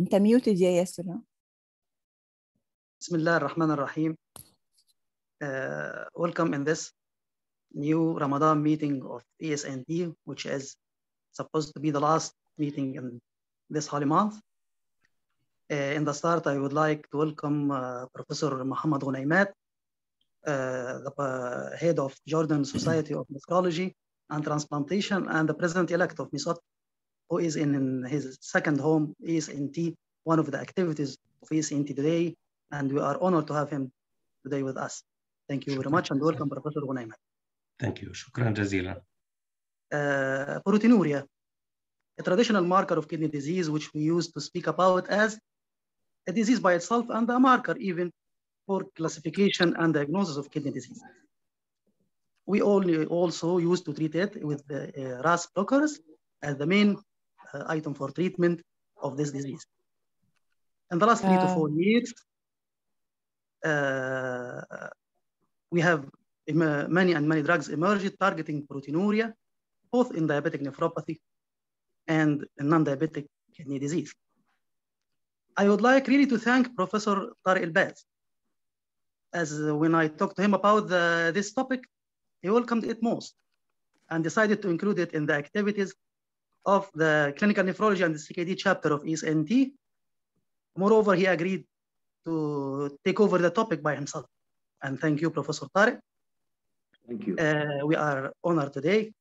انت ميوتد يا ياسر بسم الله الرحمن الرحيم. Uh, welcome in this new Ramadan meeting of ESNT, which is supposed to be the last meeting in this holy month. Uh, in the start, I would like to welcome uh, Professor Muhammad Ghunaymat, the uh, head of Jordan Society of Nephrology and Transplantation, and the president-elect of MISOT, who is in, in his second home, ESNT, one of the activities of ESNT today, and we are honored to have him today with us. Thank you very much and welcome, Professor Ghunaymat. Thank you. Shukran jazeera. Uh, proteinuria, a traditional marker of kidney disease, which we used to speak about as a disease by itself and a marker even for classification and diagnosis of kidney disease. We only also used to treat it with the uh, RAS blockers as the main uh, item for treatment of this disease. In the last three to uh, four years, uh, we have many and many drugs emerged targeting proteinuria, both in diabetic nephropathy and non-diabetic kidney disease. I would like really to thank Professor Tarek Elbaz, as uh, when I talked to him about the, this topic, he welcomed it most and decided to include it in the activities of the clinical nephrology and the CKD chapter of ESNT. Moreover, he agreed to take over the topic by himself. And thank you, Professor Tarek. Thank you. Uh, we are honored today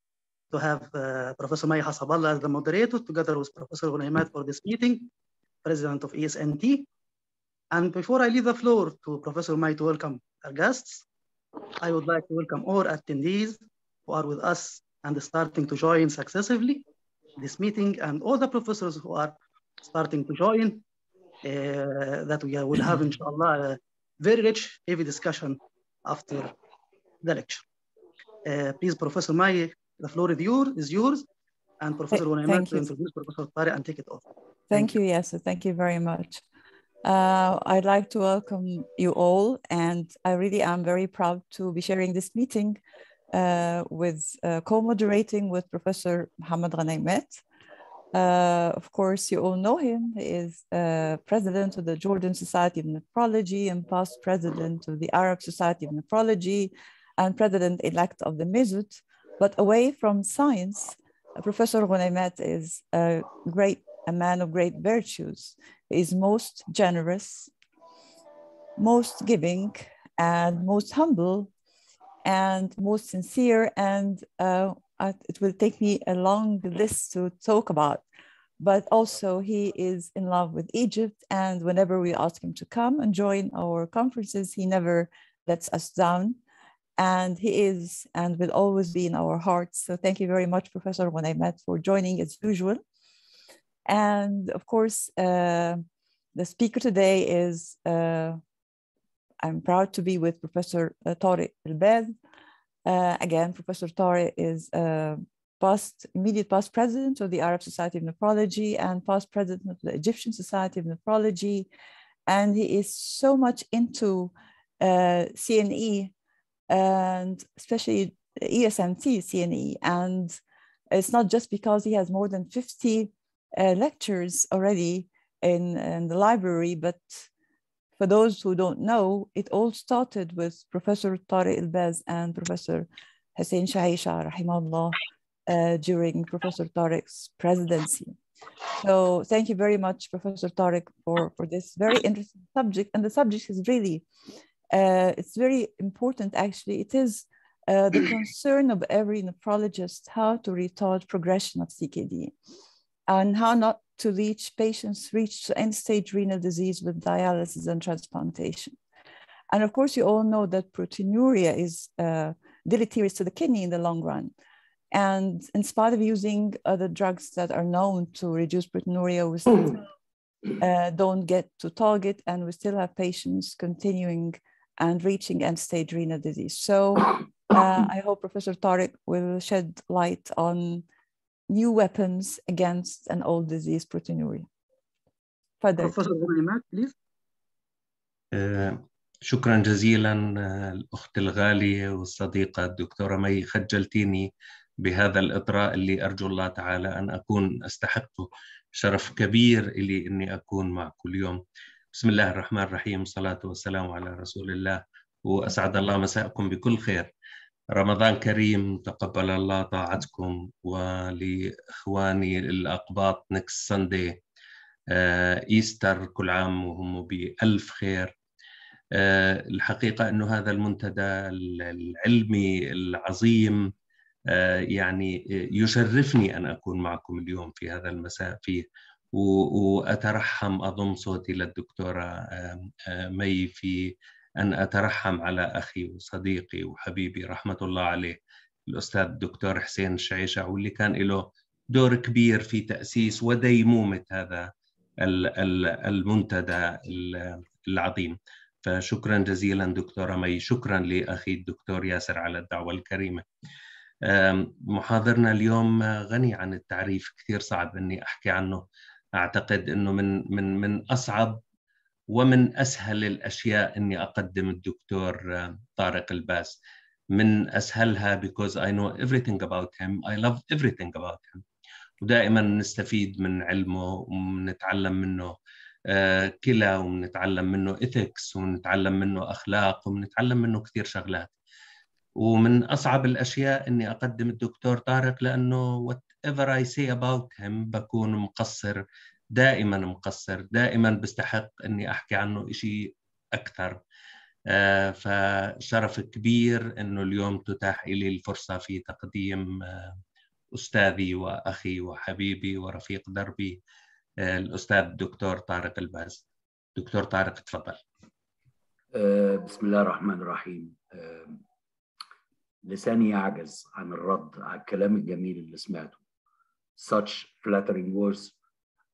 to have uh, Professor May Hasaballah as the moderator, together with Professor Ghunaymat for this meeting, President of ESNT. And before I leave the floor to Professor May to welcome our guests, I would like to welcome all attendees who are with us and starting to join successively this meeting, and all the professors who are starting to join, uh, that we will have, inshallah, a very rich, heavy discussion after the lecture. Uh, please, Professor May, the floor is, your, is yours, and Professor Ghunaymat to introduce Professor Tarek and take it off. Thank, Thank you, yes, thank you very much. Uh, I'd like to welcome you all, and I really am very proud to be sharing this meeting uh, with uh, co-moderating with Professor Muhammad Ghunaymat. Uh, of course, you all know him. He is uh, president of the Jordan Society of Nephrology and past president of the Arab Society of Nephrology and president-elect of the MESOT. But away from science, Professor Ghunaymat is a great, a man of great virtues. He is most generous, most giving, and most humble, and most sincere. And uh, it will take me a long list to talk about. But also, he is in love with Egypt. And whenever we ask him to come and join our conferences, he never lets us down. And he is and will always be in our hearts. So, thank you very much, Professor Ghunaymat, for joining as usual. And of course, uh, the speaker today is, uh, I'm proud to be with Professor uh, Tarek Elbaz. Uh, again, Professor Tarek is uh, past, immediate past president of the Arab Society of Nephrology and past president of the Egyptian Society of Nephrology. And he is so much into uh, CNE and especially ESNT CNE. And it's not just because he has more than 50 uh, lectures already in, in the library, but for those who don't know, it all started with Professor Tarek Elbaz and Professor Hussein Sheashaa, rahimahullah, uh, during Professor Tarek's presidency. So thank you very much, Professor Tarek, for, for this very interesting subject. And the subject is really, uh, it's very important actually. It is uh, the concern of every nephrologist how to retard progression of CKD and how not to reach patients reach to end-stage renal disease with dialysis and transplantation. And of course, you all know that proteinuria is uh, deleterious to the kidney in the long run. And in spite of using other drugs that are known to reduce proteinuria, we still uh, don't get to target, and we still have patients continuing and reaching end-stage renal disease. So uh, I hope Professor Tarek will shed light on new weapons against an old disease, proteinuria. فضل. Professor Ghunaymat, please. شكرا جزيلا الأخت الغالية والصديقة الدكتورة مي خجلتيني بهذا الإطراء اللي أرجو الله تعالى أن أكون أستحقه شرف كبير لي أني أكون معكم اليوم بسم الله الرحمن الرحيم صلاة والسلام على رسول الله وأسعد الله مساءكم بكل خير رمضان كريم تقبل الله طاعتكم. ولإخواني الأقباط نكست ساندي إيستر كل عام وهم بألف خير. آه، الحقيقة أنه هذا المنتدى العلمي العظيم آه، يعني يشرفني أن أكون معكم اليوم في هذا المساء فيه. وأترحم أضم صوتي للدكتورة مي في أن أترحم على أخي وصديقي وحبيبي رحمة الله عليه الأستاذ الدكتور حسين الشعيشة واللي كان له دور كبير في تأسيس وديمومة هذا المنتدى العظيم. فشكرا جزيلا دكتورة مي شكرا لأخي الدكتور ياسر على الدعوة الكريمة. محاضرنا اليوم غني عن التعريف كثير صعب أني أحكي عنه. أعتقد أنه من, من, من أصعب ومن أسهل الأشياء أني أقدم الدكتور طارق الباس. من أسهلها because I know everything about him. I love everything about him. ودائما نستفيد من علمه ونتعلم منه آه، كلى ونتعلم منه إثكس ونتعلم منه أخلاق ونتعلم منه كثير شغلات. ومن أصعب الأشياء أني أقدم الدكتور طارق لأنه whatever I say about him بكون مقصر دائما مقصر دائما بستحق أني أحكي عنه إشي أكثر. آه، فشرف كبير أنه اليوم تتاح لي الفرصة في تقديم آه، أستاذي وأخي وحبيبي ورفيق دربي آه، الأستاذ الدكتور طارق الباز دكتور طارق تفضل. بسم الله الرحمن الرحيم. لساني يعجز عن الرد على الكلام الجميل اللي سمعته. Such flattering words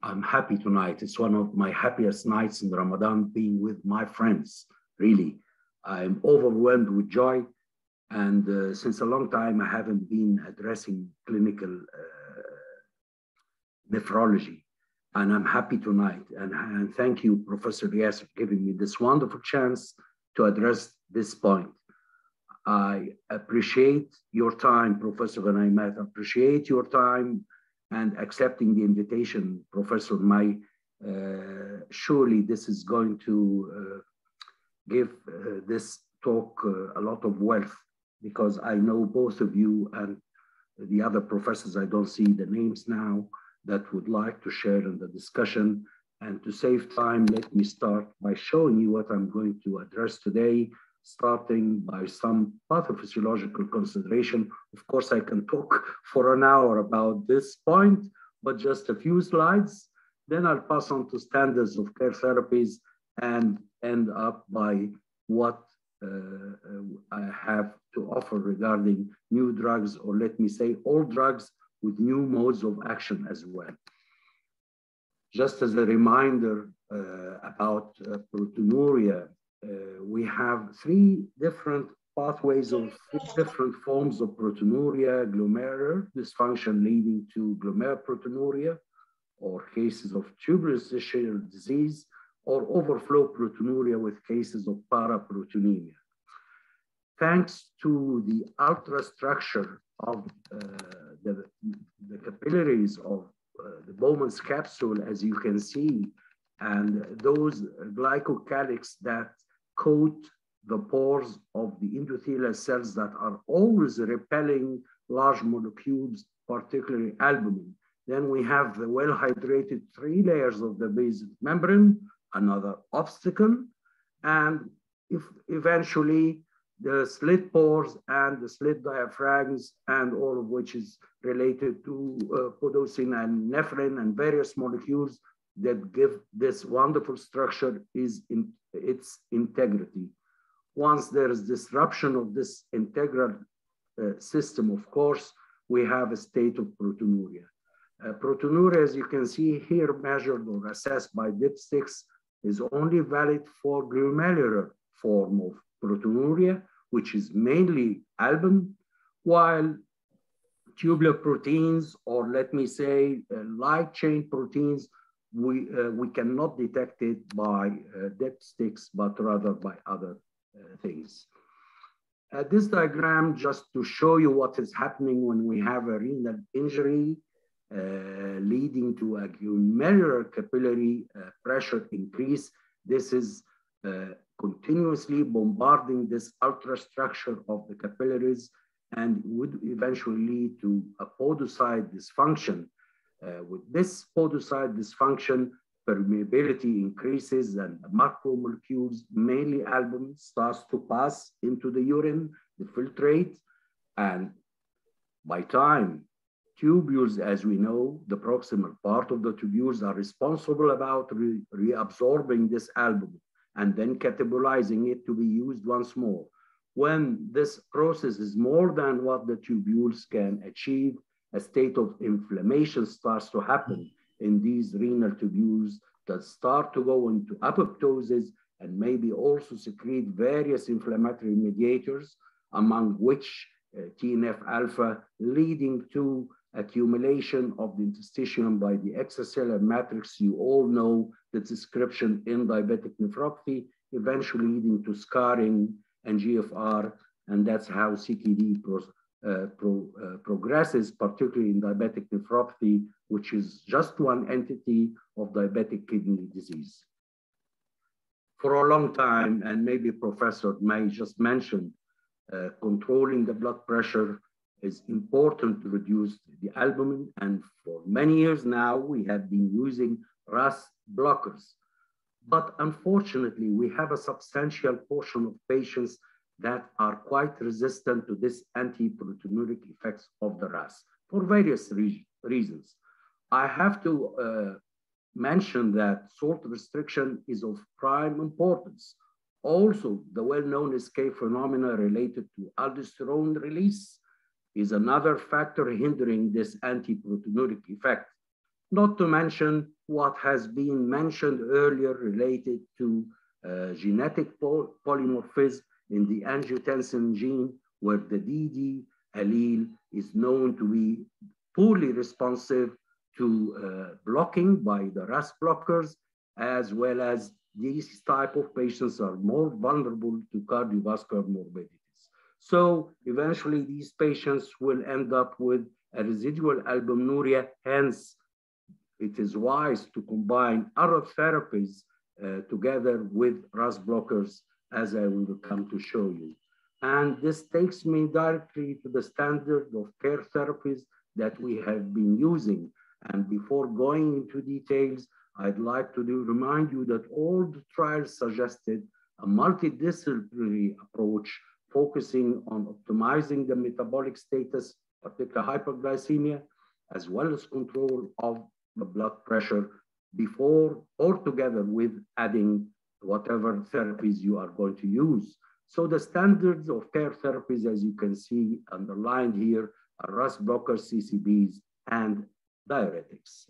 I'm happy tonight. It's one of my happiest nights in Ramadan being with my friends. Really, I'm overwhelmed with joy. And uh, since a long time, I haven't been addressing clinical uh, nephrology. And I'm happy tonight. And, and thank you, Professor Diaz, for giving me this wonderful chance to address this point. I appreciate your time, Professor Ganaimat. appreciate your time and accepting the invitation, Professor Mai. Uh, surely this is going to uh, give uh, this talk uh, a lot of wealth because I know both of you and the other professors, I don't see the names now, that would like to share in the discussion. And to save time, let me start by showing you what I'm going to address today starting by some pathophysiological consideration. Of course, I can talk for an hour about this point, but just a few slides. Then I'll pass on to standards of care therapies and end up by what uh, I have to offer regarding new drugs, or let me say old drugs with new modes of action as well. Just as a reminder uh, about uh, proteinuria uh, we have three different pathways of three different forms of proteinuria, glomerular dysfunction leading to glomeruloproteinuria, or cases of tubular disease, or overflow proteinuria with cases of paraproteinemia. Thanks to the ultrastructure of uh, the, the, capillaries of uh, the Bowman's capsule, as you can see, and those glycocalyx that coat the pores of the endothelial cells that are always repelling large molecules, particularly albumin. Then we have the well-hydrated three layers of the basal membrane, another obstacle, and if eventually the slit pores and the slit diaphragms, and all of which is related to uh, podocin and nephrin and various molecules that give this wonderful structure is in its integrity. Once there is disruption of this integral uh, system, of course, we have a state of proteinuria. Uh, proteinuria, as you can see here, measured or assessed by dipsticks, is only valid for glomerular form of proteinuria, which is mainly albumin, while tubular proteins, or let me say uh, light chain proteins, we, uh, we cannot detect it by uh, dipsticks, but rather by other uh, things. Uh, this diagram just to show you what is happening when we have a renal injury uh, leading to a glomerular capillary uh, pressure increase. This is continuously bombarding this ultrastructure of the capillaries and would eventually lead to a podocyte dysfunction. Uh, with this podocyte dysfunction, permeability increases and macromolecules, mainly albumin, starts to pass into the urine, the filtrate, and by time, tubules, as we know, the proximal part of the tubules are responsible about re reabsorbing this albumin and then catabolizing it to be used once more. When this process is more than what the tubules can achieve, a state of inflammation starts to happen in these renal tubules that start to go into apoptosis and maybe also secrete various inflammatory mediators, among which uh, TNF alpha, leading to accumulation of the interstitium by the extracellular matrix. You all know the description in diabetic nephropathy, eventually leading to scarring and GFR, and that's how CKD pro, uh, uh, progresses, particularly in diabetic nephropathy, which is just one entity of diabetic kidney disease. For a long time, and maybe Professor May just mentioned, uh, controlling the blood pressure is important to reduce the albumin. And for many years now, we have been using RAS blockers. But unfortunately, we have a substantial portion of patients that are quite resistant to this anti-proteinuric effects of the RAS for various re reasons. I have to uh, mention that salt restriction is of prime importance. Also, the well-known escape phenomena related to aldosterone release is another factor hindering this anti-proteinuric effect. Not to mention what has been mentioned earlier related to uh, genetic poly polymorphism in the angiotensin gene, where the DD allele is known to be poorly responsive to uh, blocking by the RAS blockers, as well as these type of patients are more vulnerable to cardiovascular morbidity. So eventually these patients will end up with a residual albuminuria. Hence, it is wise to combine other therapies uh, together with RAS blockers, as I will come to show you. And this takes me directly to the standard of care therapies that we have been using. And before going into details, I'd like to do, remind you that all the trials suggested a multidisciplinary approach focusing on optimizing the metabolic status, particularly hyperglycemia, as well as control of the blood pressure before or together with adding whatever therapies you are going to use. So the standards of care therapies, as you can see underlined here, are RAS blockers, CCBs, and diuretics.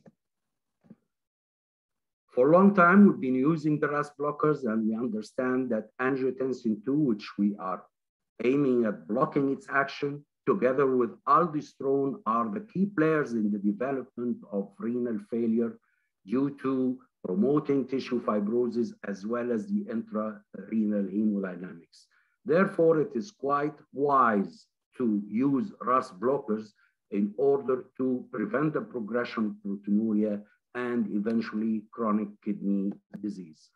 For a long time, we've been using the RAS blockers, and we understand that angiotensin 2, which we are aiming at blocking its action, together with aldosterone, are the key players in the development of renal failure due to promoting tissue fibrosis as well as the intrarenal hemodynamics. Therefore, it is quite wise to use RAS blockers in order to prevent the progression of proteinuria and eventually chronic kidney disease.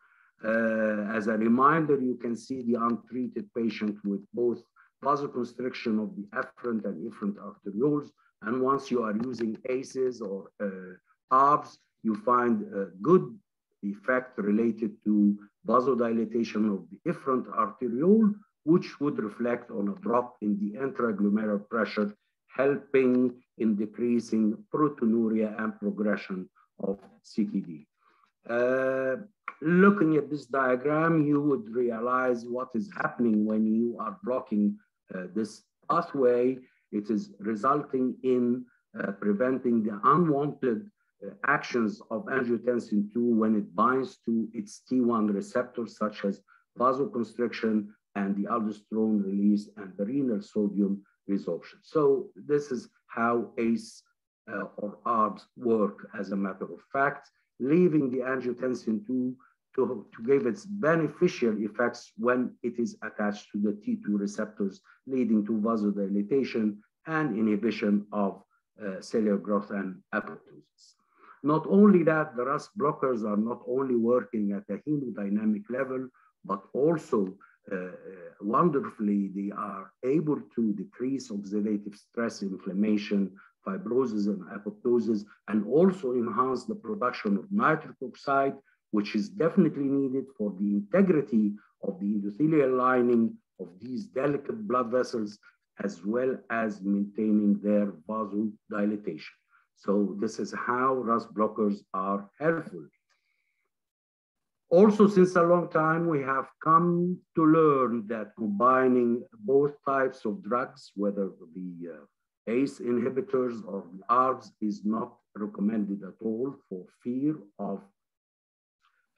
Uh, as a reminder, you can see the untreated patient with both vasoconstriction of the afferent and efferent arterioles. And once you are using ACEs or uh, ARBs, you find a good effect related to vasodilatation of the efferent arteriole, which would reflect on a drop in the intraglomerular pressure, helping in decreasing proteinuria and progression of CKD. Uh, looking at this diagram, you would realize what is happening when you are blocking uh, this pathway. It is resulting in uh, preventing the unwanted actions of angiotensin 2 when it binds to its T1 receptors, such as vasoconstriction and the aldosterone release and the renal sodium resorption. So this is how ACE uh, or ARBs work as a matter of fact leaving the angiotensin 2 to, to give its beneficial effects when it is attached to the T2 receptors, leading to vasodilation and inhibition of uh, cellular growth and apoptosis. Not only that, the RAS blockers are not only working at a hemodynamic level, but also uh, uh, wonderfully, they are able to decrease oxidative stress, inflammation, fibrosis, and apoptosis, and also enhance the production of nitric oxide, which is definitely needed for the integrity of the endothelial lining of these delicate blood vessels, as well as maintaining their vasodilation. So this is how RAS blockers are helpful. Also, since a long time, we have come to learn that combining both types of drugs, whether the uh, ACE inhibitors or the ARBs, is not recommended at all for fear of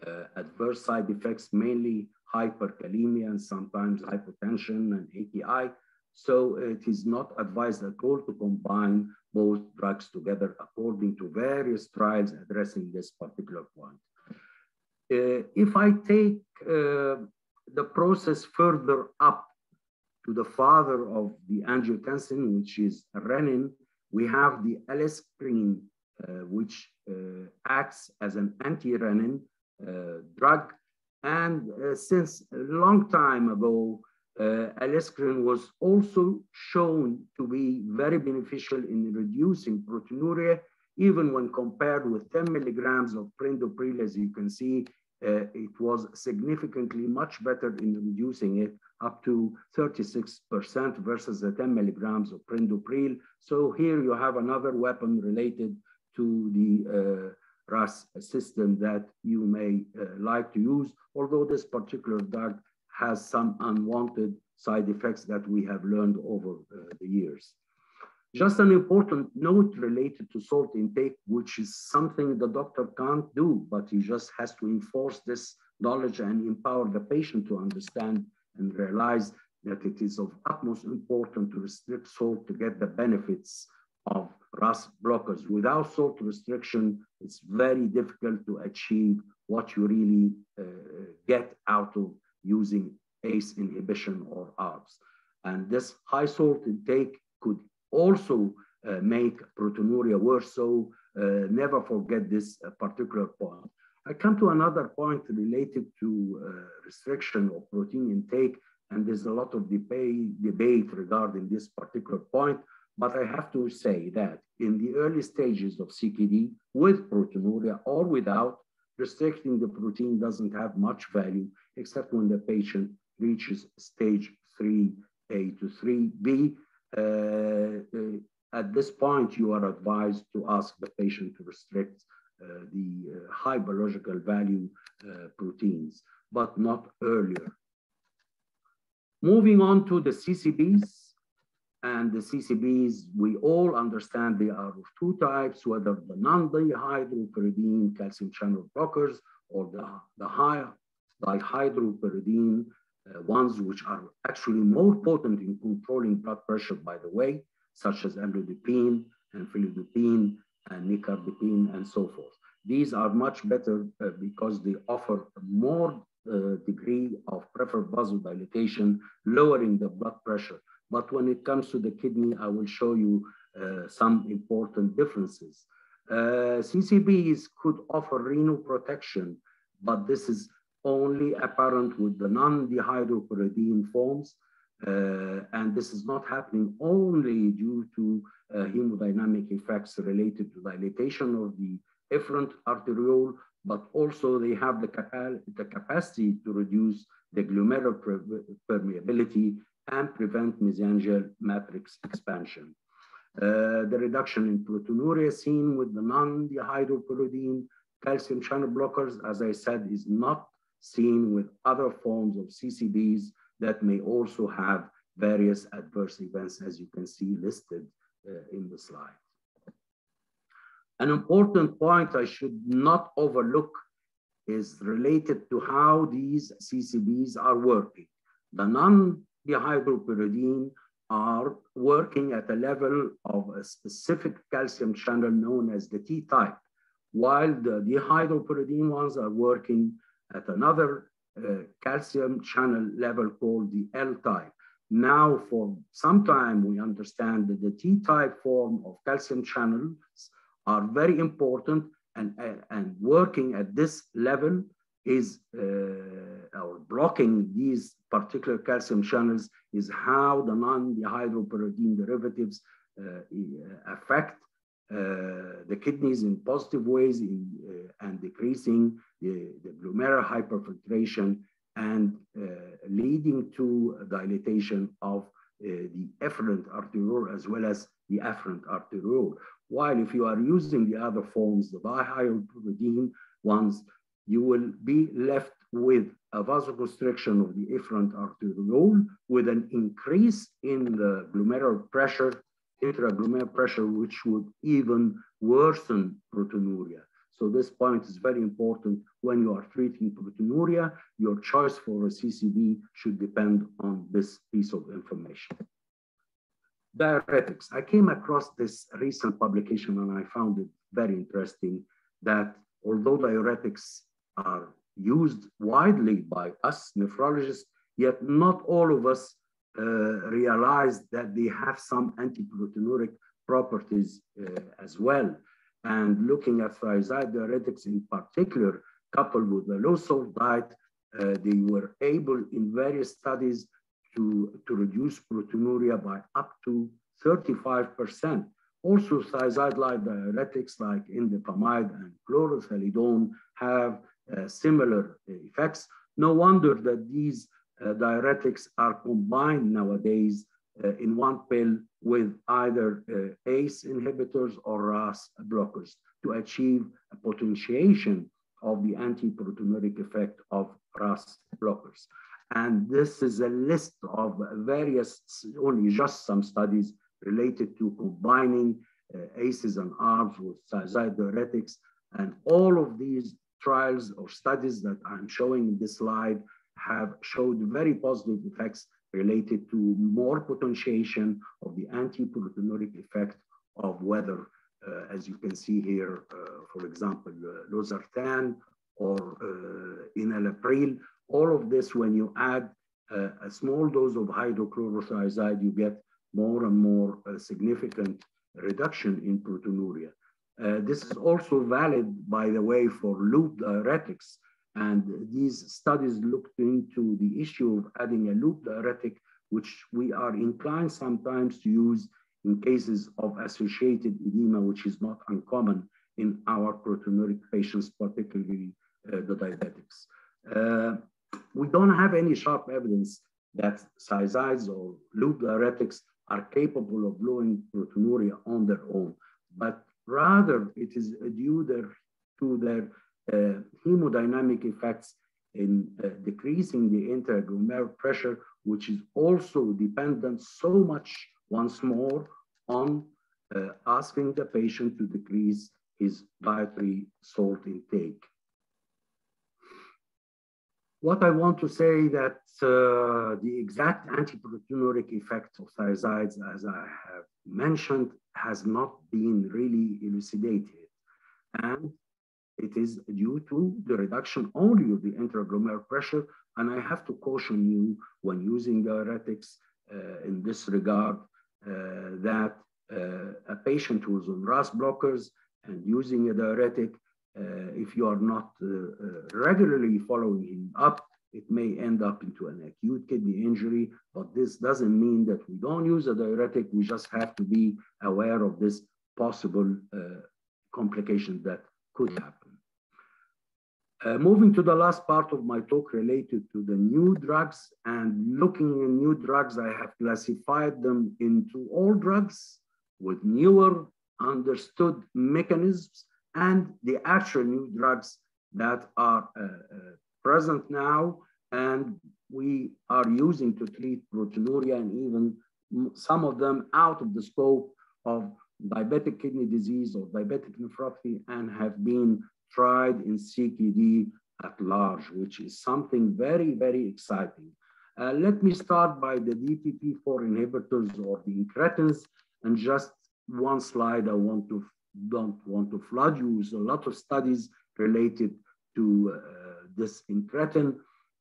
uh, adverse side effects, mainly hyperkalemia and sometimes hypotension and AKI. So it is not advised at all to combine both drugs together according to various trials addressing this particular point. Uh, if I take uh, the process further up to the father of the angiotensin, which is renin, we have the aliskiren, uh, which uh, acts as an anti-renin uh, drug. And uh, since a long time ago, uh, was also shown to be very beneficial in reducing proteinuria, even when compared with 10 milligrams of perindopril, as you can see, uh, it was significantly much better in reducing it up to 36% versus the 10 milligrams of perindopril. So here you have another weapon related to the uh, RAS system that you may uh, like to use, although this particular drug has some unwanted side effects that we have learned over uh, the years. Just an important note related to salt intake, which is something the doctor can't do, but he just has to enforce this knowledge and empower the patient to understand and realize that it is of utmost importance to restrict salt to get the benefits of RAS blockers. Without salt restriction, it's very difficult to achieve what you really uh, get out of using ACE inhibition or ARBs. And this high salt intake could also uh, make proteinuria worse. So uh, never forget this uh, particular point. I come to another point related to uh, restriction of protein intake, and there's a lot of debate, debate regarding this particular point. But I have to say that in the early stages of CKD, with proteinuria or without, restricting the protein doesn't have much value, except when the patient reaches stage 3A to 3B. Uh, uh, at this point, you are advised to ask the patient to restrict uh, the uh, high biological value uh, proteins, but not earlier. Moving on to the CCBs, and the CCBs, we all understand they are of two types, whether the non-dihydropyridine calcium channel blockers or the, the high dihydropyridine uh, ones which are actually more potent in controlling blood pressure, by the way, such as amlodipine and amlodipine and nicardipine and so forth. These are much better uh, because they offer more uh, degree of preferred vasodilation, lowering the blood pressure. But when it comes to the kidney, I will show you uh, some important differences. Uh, CCBs could offer renal protection, but this is only apparent with the non-dihydropyridine forms. Uh, and this is not happening only due to uh, hemodynamic effects related to dilatation of the efferent arteriole, but also they have the, capa the capacity to reduce the glomerular permeability and prevent mesangial matrix expansion. Uh, the reduction in proteinuria seen with the non-dihydropyridine calcium channel blockers, as I said, is not seen with other forms of CCBs that may also have various adverse events, as you can see listed uh, in the slide. An important point I should not overlook is related to how these CCBs are working. The non dihydropyridine are working at a level of a specific calcium channel known as the T-type, while the dihydropyridine ones are working at another uh, calcium channel level called the L type. Now, for some time, we understand that the T-type form of calcium channels are very important and, and working at this level is, uh, or blocking these particular calcium channels is how the non-dihydropyridine derivatives uh, affect uh, the kidneys in positive ways in, uh, and decreasing the, the glomerular hyperfiltration and uh, leading to dilatation of the efferent arteriole as well as the afferent arteriole. While if you are using the other forms, the dihydropyridine ones, you will be left with a vasoconstriction of the efferent arteriole with an increase in the glomerular pressure intraglomerular pressure, which would even worsen proteinuria. So this point is very important when you are treating proteinuria. Your choice for a CCB should depend on this piece of information. Diuretics. I came across this recent publication and I found it very interesting that although diuretics are used widely by us nephrologists, yet not all of us uh, realized that they have some antiproteinuric properties uh, as well. And looking at thiazide diuretics in particular, coupled with the low salt diet, uh, they were able in various studies to, to reduce proteinuria by up to 35%. Also, thiazide-like diuretics like indapamide and chlorthalidone have similar effects. No wonder that these uh, diuretics are combined nowadays uh, in one pill with either uh, ACE inhibitors or RAS blockers to achieve a potentiation of the antiproteinuric effect of RAS blockers. And this is a list of various, only just some studies related to combining uh, ACEs and ARBs with diuretics. And all of these trials or studies that I'm showing in this slide have showed very positive effects related to more potentiation of the antiproteinuric effect of whether, uh, as you can see here, uh, for example, uh, losartan or uh, enalapril. All of this, when you add uh, a small dose of hydrochlorothiazide, you get more and more uh, significant reduction in proteinuria. Uh, this is also valid, by the way, for loop diuretics, and these studies looked into the issue of adding a loop diuretic, which we are inclined sometimes to use in cases of associated edema, which is not uncommon in our proteinuric patients, particularly uh, the diabetics. Uh, we don't have any sharp evidence that thiazides or loop diuretics are capable of lowering proteinuria on their own, but rather it is due their, to their uh, hemodynamic effects in uh, decreasing the interglomerular pressure, which is also dependent so much once more on uh, asking the patient to decrease his dietary salt intake. What I want to say that uh, the exact antiproteinuric effect of thiazides, as I have mentioned, has not been really elucidated. And it is due to the reduction only of the intraglomerular pressure. And I have to caution you when using diuretics uh, in this regard uh, that uh, a patient who's on RAS blockers and using a diuretic, uh, if you are not uh, uh, regularly following him up, it may end up into an acute kidney injury, but this doesn't mean that we don't use a diuretic. We just have to be aware of this possible complication that could happen. Uh, moving to the last part of my talk related to the new drugs and looking at new drugs, I have classified them into all drugs with newer understood mechanisms and the actual new drugs that are uh, uh, present now and we are using to treat proteinuria and even some of them out of the scope of diabetic kidney disease or diabetic nephropathy and have been tried in CKD at large, which is something very, very exciting. Uh, let me start by the DPP-4 inhibitors or the incretins, and just one slide I want to don't want to flood you with a lot of studies related to uh, this incretin.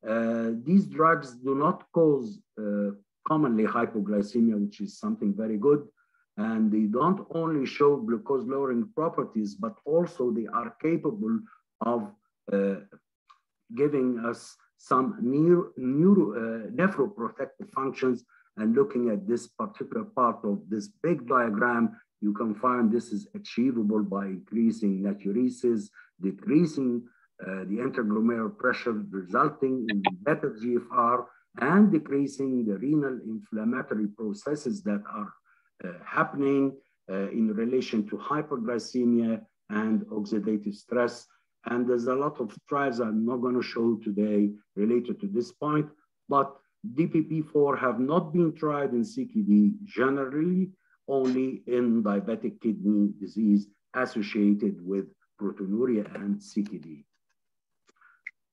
Uh, these drugs do not cause uh, commonly hypoglycemia, which is something very good. And they don't only show glucose lowering properties, but also they are capable of uh, giving us some neuro, neuro, uh, nephroprotective functions. And looking at this particular part of this big diagram, you can find this is achievable by increasing natriuresis, decreasing the interglomerular pressure, resulting in better GFR, and decreasing the renal inflammatory processes that are uh, happening uh, in relation to hyperglycemia and oxidative stress. And there's a lot of trials I'm not going to show today related to this point, but DPP-4 have not been tried in CKD generally, only in diabetic kidney disease associated with proteinuria and CKD.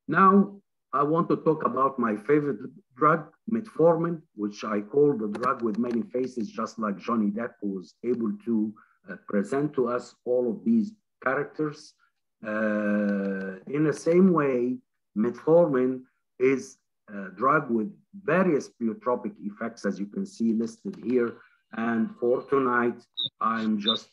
Now, I want to talk about my favorite drug, metformin, which I call the drug with many faces, just like Johnny Depp, was able to uh, present to us all of these characters. Uh, in the same way, metformin is a drug with various pleiotropic effects, as you can see listed here. And for tonight, I'm just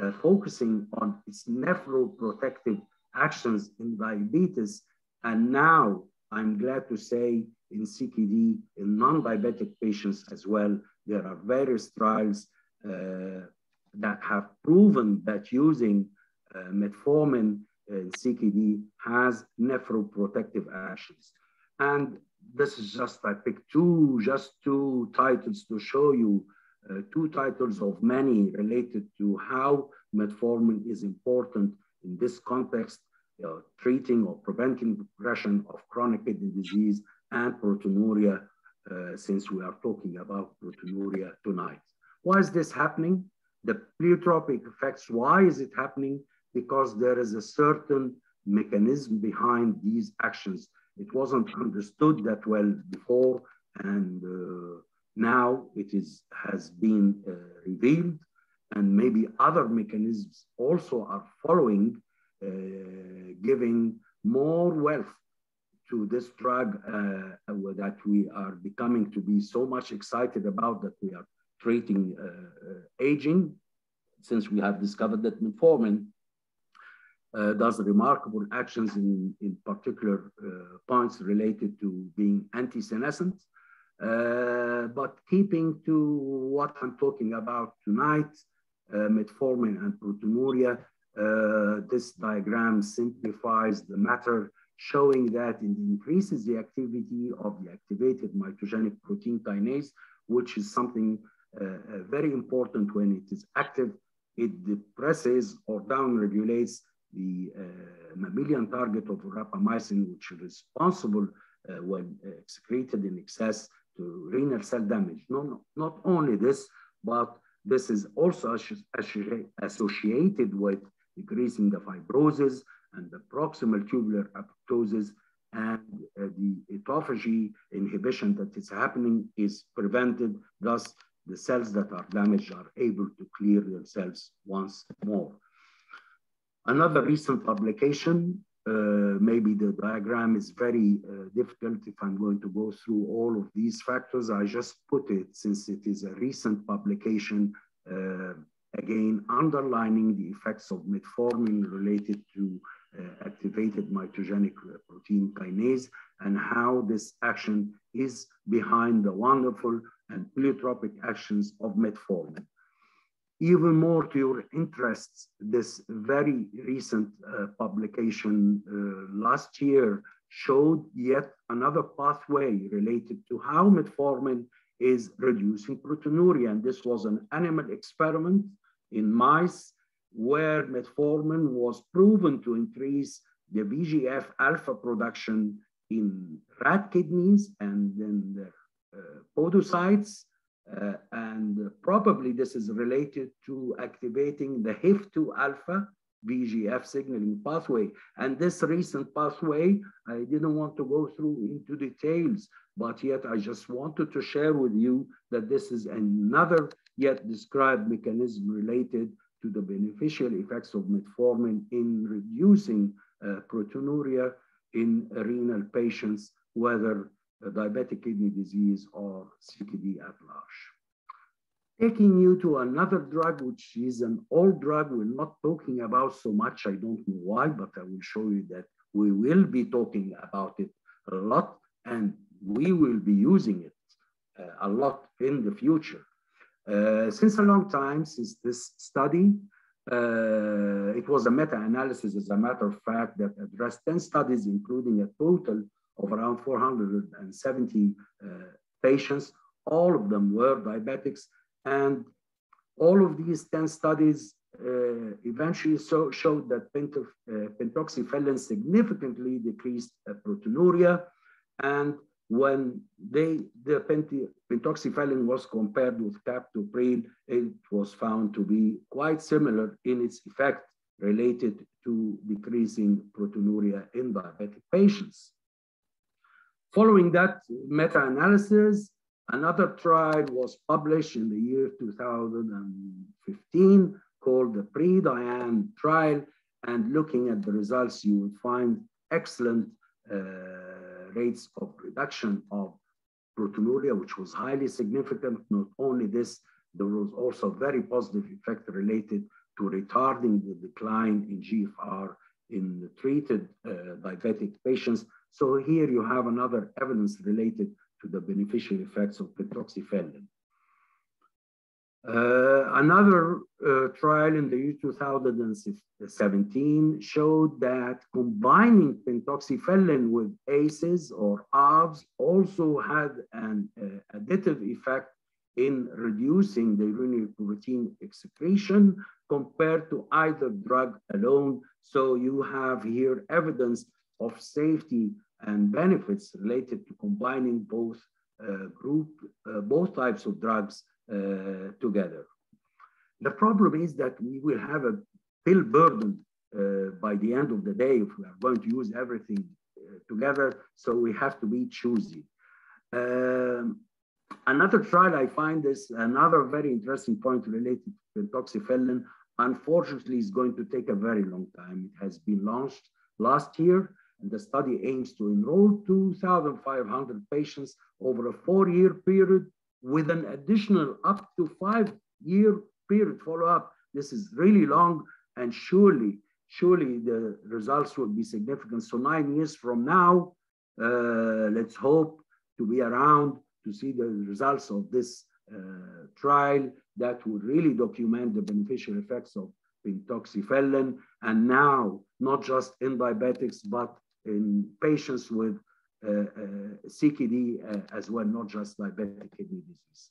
uh, focusing on its nephroprotective actions in diabetes. And now I'm glad to say in CKD, in non-diabetic patients as well, there are various trials uh, that have proven that using uh, metformin in CKD has nephroprotective actions. And this is just, I picked two, just two titles to show you, uh, two titles of many related to how metformin is important in this context uh, treating or preventing progression of chronic kidney disease and proteinuria, uh, since we are talking about proteinuria tonight. Why is this happening? The pleiotropic effects, why is it happening? Because there is a certain mechanism behind these actions. It wasn't understood that well before, and uh, now it is has been uh, revealed, and maybe other mechanisms also are following giving more wealth to this drug uh, that we are becoming to be so much excited about that we are treating uh, aging, since we have discovered that metformin uh, does remarkable actions in, in particular uh, points related to being anti-senescent. Uh, but keeping to what I'm talking about tonight, metformin and proteinuria, uh, this diagram simplifies the matter, showing that it increases the activity of the activated mitogenic protein kinase, which is something uh, uh, very important when it is active. It depresses or downregulates the uh, mammalian target of rapamycin, which is responsible uh, when excreted in excess to renal cell damage. No, not only this, but this is also associated with decreasing the fibrosis and the proximal tubular apoptosis and uh, the autophagy inhibition that is happening is prevented. Thus, the cells that are damaged are able to clear themselves once more. Another recent publication, uh, maybe the diagram is very uh, difficult if I'm going to go through all of these factors. I just put it since it is a recent publication uh, again underlining the effects of metformin related to uh, activated mitogenic protein kinase and how this action is behind the wonderful and pleiotropic actions of metformin. Even more to your interests, this very recent uh, publication uh, last year showed yet another pathway related to how metformin is reducing proteinuria. And this was an animal experiment in mice where metformin was proven to increase the VEGF alpha production in rat kidneys and then the uh, podocytes. Uh, and probably this is related to activating the HIF2 alpha VEGF signaling pathway. And this recent pathway, I didn't want to go through into details, but yet I just wanted to share with you that this is another yet described mechanism related to the beneficial effects of metformin in reducing uh, proteinuria. in renal patients, whether diabetic kidney disease or CKD at large. Taking you to another drug, which is an old drug we're not talking about so much. I don't know why, but I will show you that we will be talking about it a lot and we will be using it uh, a lot in the future. Uh, since a long time, since this study, uh, it was a meta-analysis, as a matter of fact, that addressed 10 studies, including a total of around 470 uh, patients. All of them were diabetics, and all of these 10 studies uh, eventually so, showed that pentof, uh, significantly decreased uh, proteinuria. And when they, the pentoxifenolin was compared with captopril, it was found to be quite similar in its effect related to decreasing proteinuria in diabetic patients. Following that meta-analysis, another trial was published in the year 2015 called the pre-DIAN trial. And looking at the results, you would find excellent uh, rates of reduction of proteinuria, which was highly significant. Not only this, there was also very positive effect related to retarding the decline in GFR in the treated uh, diabetic patients. So here you have another evidence related to the beneficial effects of pentoxifenolin. Uh, another uh, trial in the year 2017 showed that combining pentoxifenolin with ACEs or ARBs also had an uh, additive effect in reducing the urinary protein excretion compared to either drug alone. So you have here evidence of safety and benefits related to combining both uh, group, uh, both types of drugs together. The problem is that we will have a pill burden uh, by the end of the day if we are going to use everything uh, together. So we have to be choosy. Um, another trial I find is another very interesting point related to pentoxifenolin. Unfortunately, is going to take a very long time. It has been launched last year, and the study aims to enroll 2,500 patients over a four-year period with an additional up to five year period follow up. This is really long and surely, surely the results will be significant. So nine years from now, uh, let's hope to be around to see the results of this uh, trial that would really document the beneficial effects of pentoxifenolin. And now, not just in diabetics, but in patients with CKD uh, as well, not just diabetic kidney disease.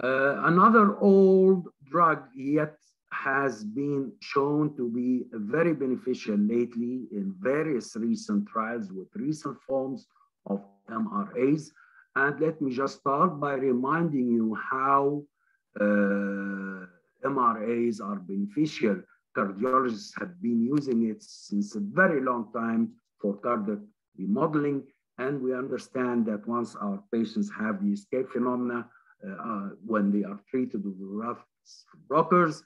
another old drug yet has been shown to be very beneficial lately in various recent trials with recent forms of MRAs. And let me just start by reminding you how uh, MRAs are beneficial. Cardiologists have been using it since a very long time for cardiac remodeling. And we understand that once our patients have the escape phenomena, uh, uh, when they are treated with RAS blockers,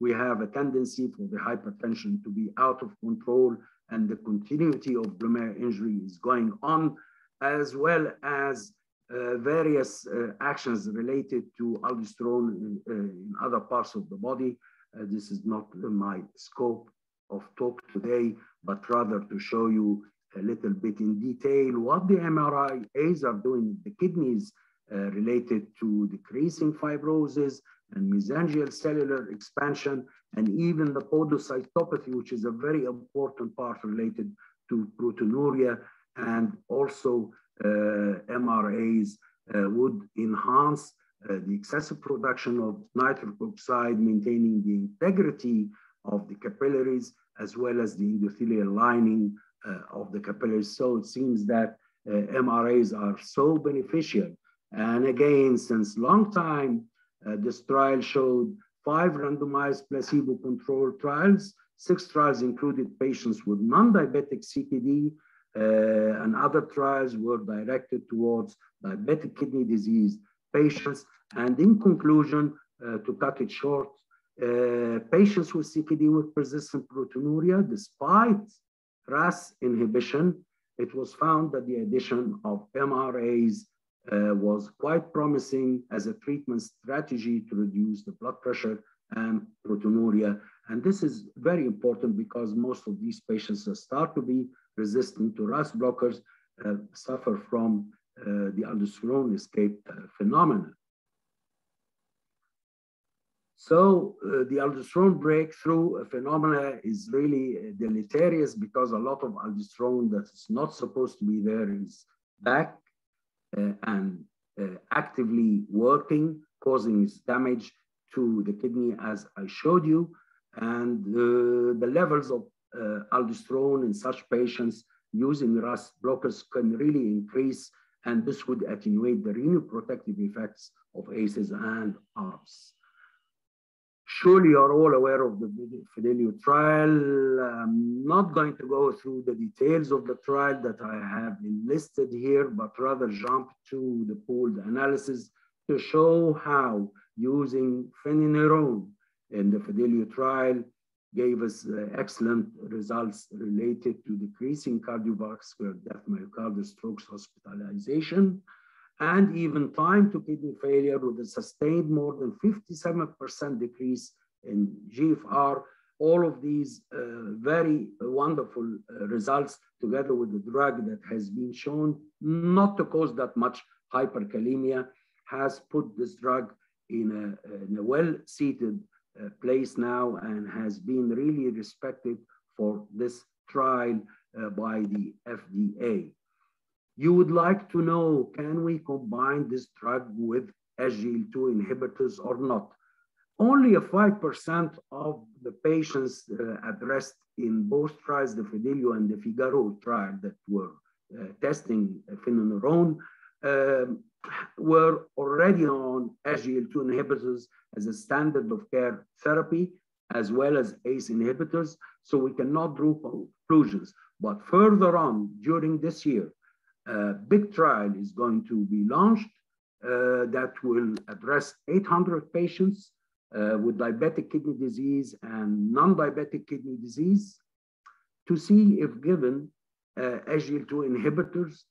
we have a tendency for the hypertension to be out of control and the continuity of glomerular injury is going on, as well as uh, various uh, actions related to aldosterone in, uh, in, other parts of the body. Uh, this is not my scope of talk today, but rather to show you a little bit in detail what the MRAs are doing in the kidneys uh, related to decreasing fibrosis and mesangial cellular expansion, and even the podocytopathy, which is a very important part related to proteinuria, and also uh, MRAs uh, would enhance uh, the excessive production of nitric oxide, maintaining the integrity of the capillaries, as well as the endothelial lining uh, of the capillaries. So it seems that uh, MRAs are so beneficial. And again, since long time, uh, this trial showed five randomized placebo-controlled trials. Six trials included patients with non-diabetic CKD, uh, and other trials were directed towards diabetic kidney disease patients. And in conclusion, uh, to cut it short, uh, patients with CKD with persistent proteinuria, despite RAS inhibition, it was found that the addition of MRAs uh, was quite promising as a treatment strategy to reduce the blood pressure and proteinuria. And this is very important because most of these patients start to be resistant to RAS blockers, uh, suffer from uh, the aldosterone escape uh, phenomenon. So uh, the aldosterone breakthrough phenomena is really deleterious because a lot of aldosterone that is not supposed to be there is back uh, and uh, actively working, causing damage to the kidney as I showed you. And uh, the levels of aldosterone in such patients using RAS blockers can really increase and this would attenuate the renal protective effects of ACEs and ARBs. Surely you're all aware of the Fidelio trial. I'm not going to go through the details of the trial that I have enlisted here, but rather jump to the pooled analysis to show how using finerenone in the Fidelio trial gave us uh, excellent results related to decreasing cardiovascular death, myocardial strokes, hospitalization, and even time to kidney failure with a sustained more than 57% decrease in GFR. All of these uh, very wonderful uh, results together with the drug that has been shown not to cause that much hyperkalemia has put this drug in a, a well-seated uh, place now and has been really respected for this trial uh, by the FDA. You would like to know, can we combine this drug with SGLT2 inhibitors or not? Only a 5% of the patients uh, addressed in both trials, the Fidelio and the Figaro trial that were uh, testing finerenone, um, were already on SGLT2 inhibitors as a standard of care therapy, as well as ACE inhibitors. So we cannot draw conclusions. But further on during this year, a big trial is going to be launched uh, that will address 800 patients uh, with diabetic kidney disease and non-diabetic kidney disease to see if given uh, SGLT2 inhibitors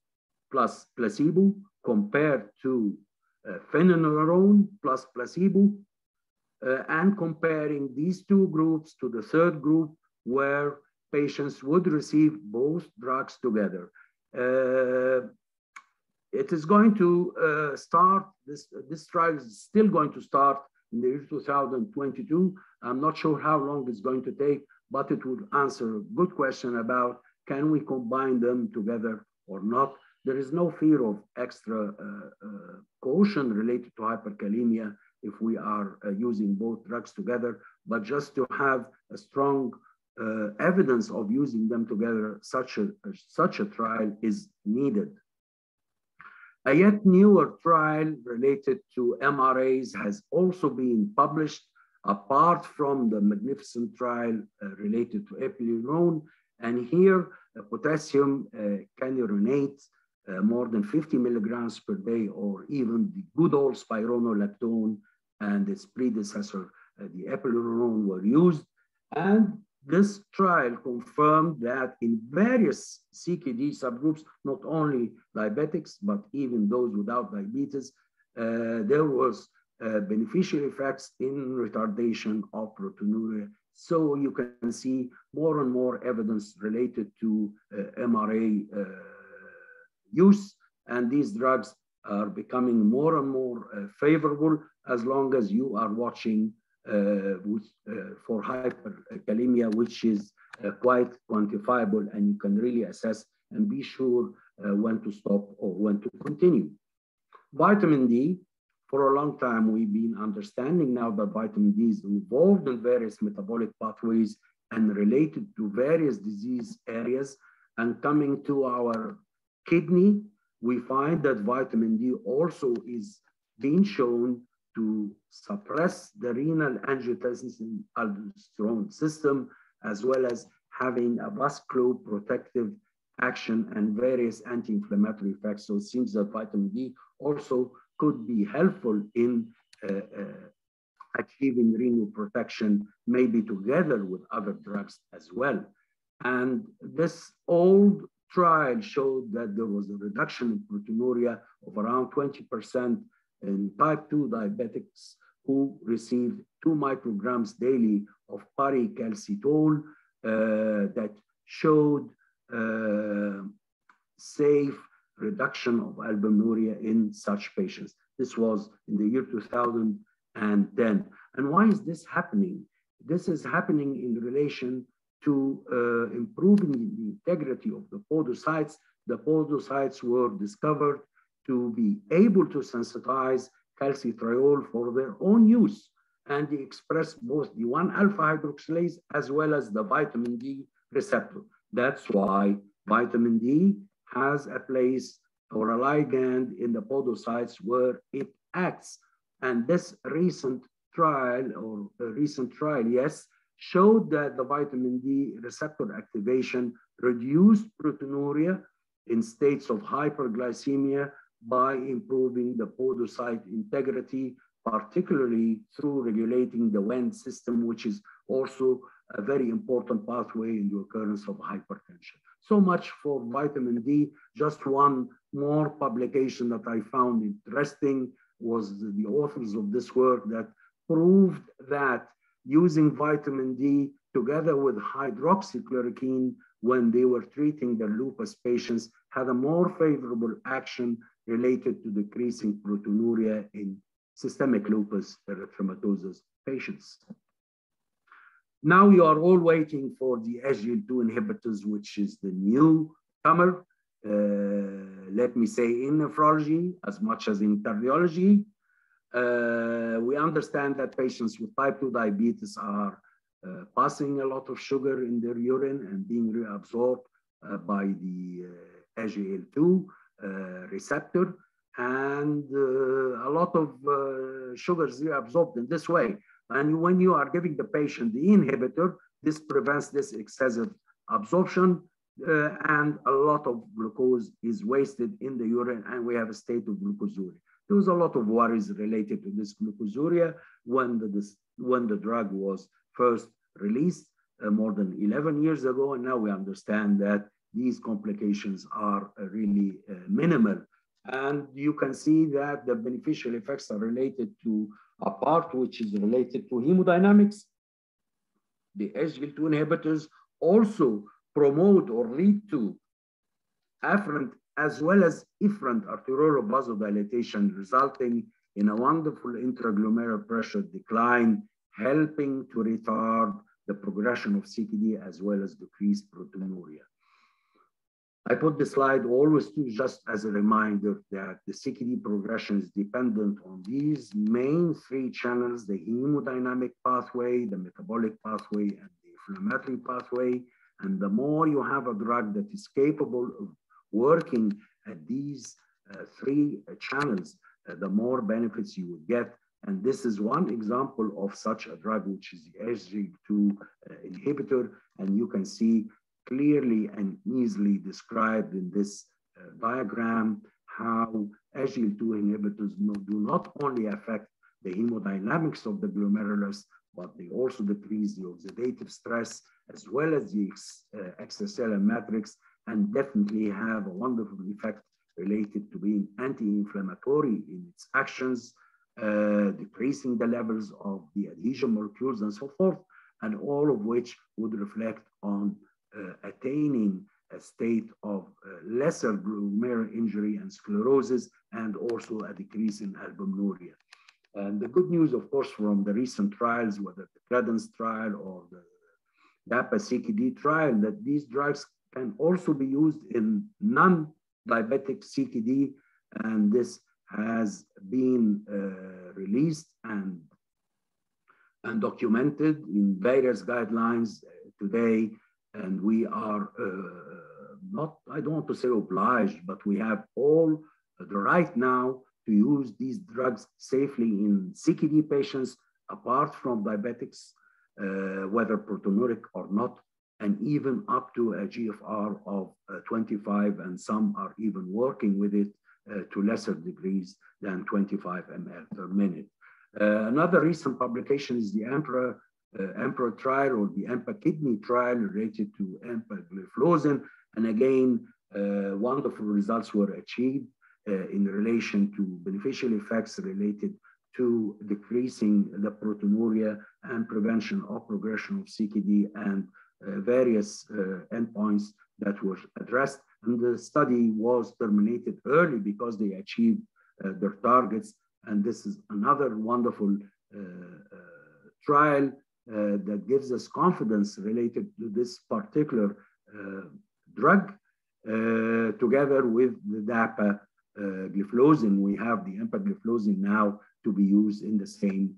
plus placebo compared to uh, finerenone plus placebo uh, and comparing these two groups to the third group where patients would receive both drugs together. Uh, it is going to uh, start, this, this trial is still going to start in the year 2022. I'm not sure how long it's going to take, but it would answer a good question about can we combine them together or not. There is no fear of extra uh, uh, caution related to hyperkalemia if we are uh, using both drugs together, but just to have a strong uh, evidence of using them together, such a, such a trial is needed. A yet newer trial related to MRAs has also been published apart from the magnificent trial uh, related to eplerenone. And here, uh, potassium uh, canrenoate, uh, more than 50 milligrams per day, or even the good old spironolactone and its predecessor, uh, the eplerenone, were used. And this trial confirmed that in various CKD subgroups, not only diabetics, but even those without diabetes, uh, there was uh, beneficial effects in retardation of proteinuria. So you can see more and more evidence related to uh, MRA uh, use, and these drugs are becoming more and more uh, favorable as long as you are watching with, uh, for hyperkalemia, which is uh, quite quantifiable and you can really assess and be sure when to stop or when to continue. Vitamin D, for a long time, we've been understanding now that vitamin D is involved in various metabolic pathways and related to various disease areas. And coming to our kidney, we find that vitamin D also is being shown to suppress the renin angiotensin aldosterone system, as well as having a vasculoprotective action and various anti-inflammatory effects. So it seems that vitamin D also could be helpful in uh, uh, achieving renal protection, maybe together with other drugs as well. And this old trial showed that there was a reduction in proteinuria of around 20% in type 2 diabetics who received two micrograms daily of paricalcitol uh, that showed uh, safe reduction of albuminuria in such patients. This was in the year 2010. And why is this happening? This is happening in relation to uh, improving the integrity of the podocytes. The podocytes were discovered to be able to sensitize calcitriol for their own use. And they express both the 1 alpha hydroxylase as well as the vitamin D receptor. That's why vitamin D has a place or a ligand in the podocytes where it acts. And this recent trial or a recent trial, yes, showed that the vitamin D receptor activation reduced proteinuria in states of hyperglycemia by improving the podocyte integrity, particularly through regulating the Wnt system, which is also a very important pathway in the occurrence of hypertension. So much for vitamin D. Just one more publication that I found interesting was the authors of this work that proved that using vitamin D together with hydroxychloroquine when they were treating the lupus patients had a more favorable action related to decreasing proteinuria in systemic lupus erythematosus patients. Now you are all waiting for the SGLT2 inhibitors, which is the newcomer, uh, let me say in nephrology as much as in cardiology. Uh, we understand that patients with type 2 diabetes are uh, passing a lot of sugar in their urine and being reabsorbed uh, by the uh, SGLT2 uh, receptor. And uh, a lot of sugars is reabsorbed in this way. And when you are giving the patient the inhibitor, this prevents this excessive absorption uh, and a lot of glucose is wasted in the urine and we have a state of glucosuria. There was a lot of worries related to this glucosuria when the, this, when the drug was first released uh, more than 11 years ago. And now we understand that these complications are uh, really uh, minimal. And you can see that the beneficial effects are related to a part which is related to hemodynamics. The SGLT2 inhibitors also promote or lead to afferent as well as efferent arterial vasodilation, resulting in a wonderful intraglomerular pressure decline, helping to retard the progression of CKD as well as decrease proteinuria. I put the slide always to just as a reminder that the CKD progression is dependent on these main three channels, the hemodynamic pathway, the metabolic pathway, and the inflammatory pathway. And the more you have a drug that is capable of working at these uh, three uh, channels, uh, the more benefits you would get. And this is one example of such a drug, which is the SG2 uh, inhibitor. And you can see clearly and easily described in this uh, diagram how SGLT2 inhibitors do not only affect the hemodynamics of the glomerulus, but they also decrease the oxidative stress as well as the uh, extracellular matrix and definitely have a wonderful effect related to being anti-inflammatory in its actions, uh, decreasing the levels of the adhesion molecules and so forth, and all of which would reflect on attaining a state of uh, lesser glomerular injury and sclerosis, and also a decrease in albuminuria. And the good news, of course, from the recent trials, whether the Credence trial or the DAPA-CKD trial, that these drugs can also be used in non-diabetic CKD, and this has been uh, released and, and documented in various guidelines today and we are uh, not, I don't want to say obliged, but we have all the right now to use these drugs safely in CKD patients, apart from diabetics, uh, whether proteinuric or not, and even up to a GFR of uh, 25, and some are even working with it uh, to lesser degrees than 25 ml per minute. Uh, another recent publication is the EMPEROR EMPEROR trial or the EMPA kidney trial related to empagliflozin. And again, uh, wonderful results were achieved uh, in relation to beneficial effects related to decreasing the proteinuria and prevention of progression of CKD and uh, various endpoints that were addressed. And the study was terminated early because they achieved their targets. And this is another wonderful trial uh, that gives us confidence related to this particular uh, drug. Uh, together with the DAPA gliflozin, we have the empagliflozin now to be used in the same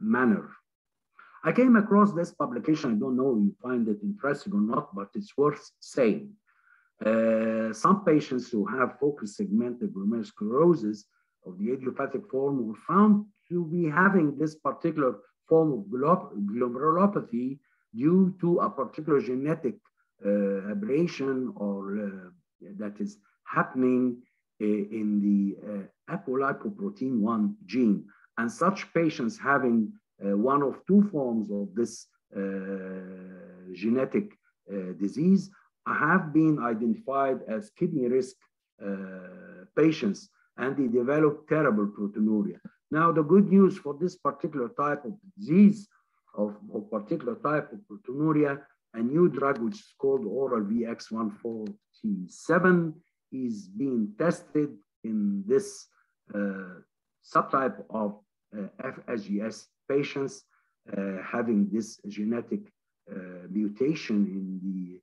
manner. I came across this publication. I don't know if you find it interesting or not, but it's worth saying. Uh, some patients who have focused segmented glomerulosclerosis of the idiopathic form were found to be having this particular form of glomerulopathy due to a particular genetic uh, aberration or uh, that is happening uh, in the apolipoprotein 1 gene. And such patients having one of two forms of this genetic disease have been identified as kidney risk patients and they develop terrible proteinuria. Now, the good news for this particular type of disease, of, of particular type of proteinuria, a new drug which is called oral VX147 is being tested in this uh, subtype of uh, FSGS patients uh, having this genetic uh, mutation in the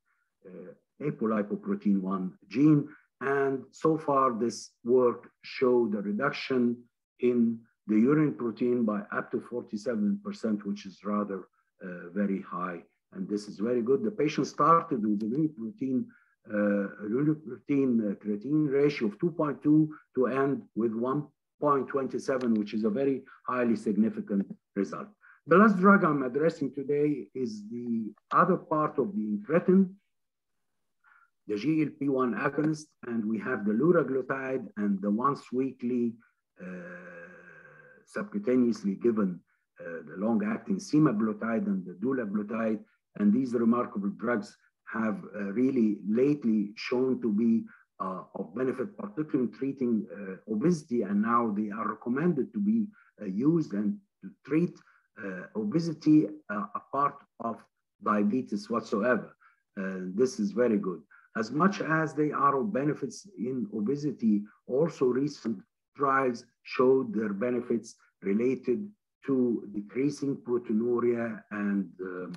uh, apolipoprotein 1 gene. And so far, this work showed a reduction in the urine protein by up to 47%, which is rather uh, very high. And this is very good. The patient started with the urine protein, uh, urine protein uh, creatine ratio of 2.2 to end with 1.27, which is a very highly significant result. The last drug I'm addressing today is the other part of the incretin, the GLP-1 agonist, and we have the liraglutide and the once weekly uh, subcutaneously given uh, the long-acting semaglutide and the dulaglutide, and these remarkable drugs have uh, really lately shown to be uh, of benefit, particularly in treating obesity, and now they are recommended to be used and to treat obesity a part of diabetes whatsoever. this is very good. As much as they are of benefits in obesity, also recent trials showed their benefits related to decreasing proteinuria and um,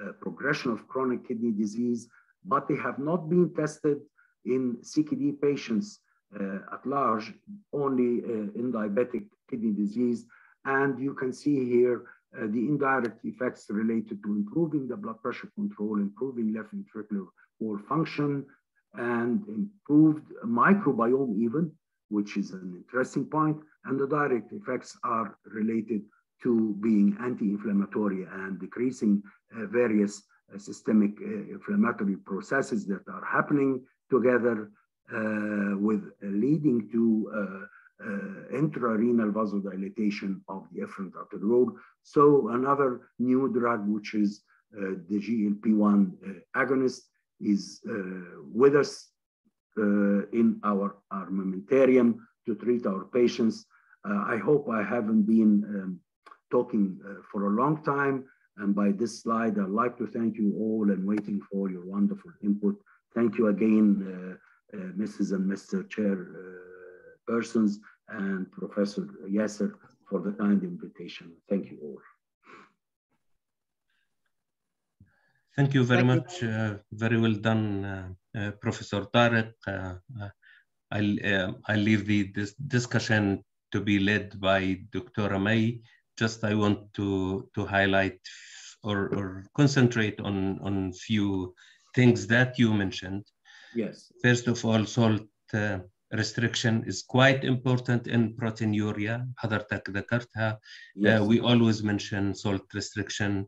uh, progression of chronic kidney disease, but they have not been tested in CKD patients uh, at large, only uh, in diabetic kidney disease. And you can see here uh, the indirect effects related to improving the blood pressure control, improving left ventricular wall function, and improved microbiome even, which is an interesting point, and the direct effects are related to being anti-inflammatory and decreasing uh, various uh, systemic uh, inflammatory processes that are happening together uh, with uh, leading to uh, intrarenal vasodilation of the efferent arteriole. So another new drug, which is the GLP-1 agonist, is with us in our armamentarium to treat our patients. Uh, I hope I haven't been um, talking uh, for a long time. And by this slide, I'd like to thank you all and waiting for your wonderful input. Thank you again, Mrs. and Mr. Chair persons and Professor Yasser for the kind invitation. Thank you all. Thank you very Thank much. You. Uh, very well done, uh, uh, Professor Tariq. I'll, I'll leave the this discussion to be led by Dr. May. Just I want to, to highlight or, or concentrate on, on few things that you mentioned. Yes. First of all, salt uh, restriction is quite important in proteinuria. حضرتك ذكرتها. Yes. Uh, we always mention salt restriction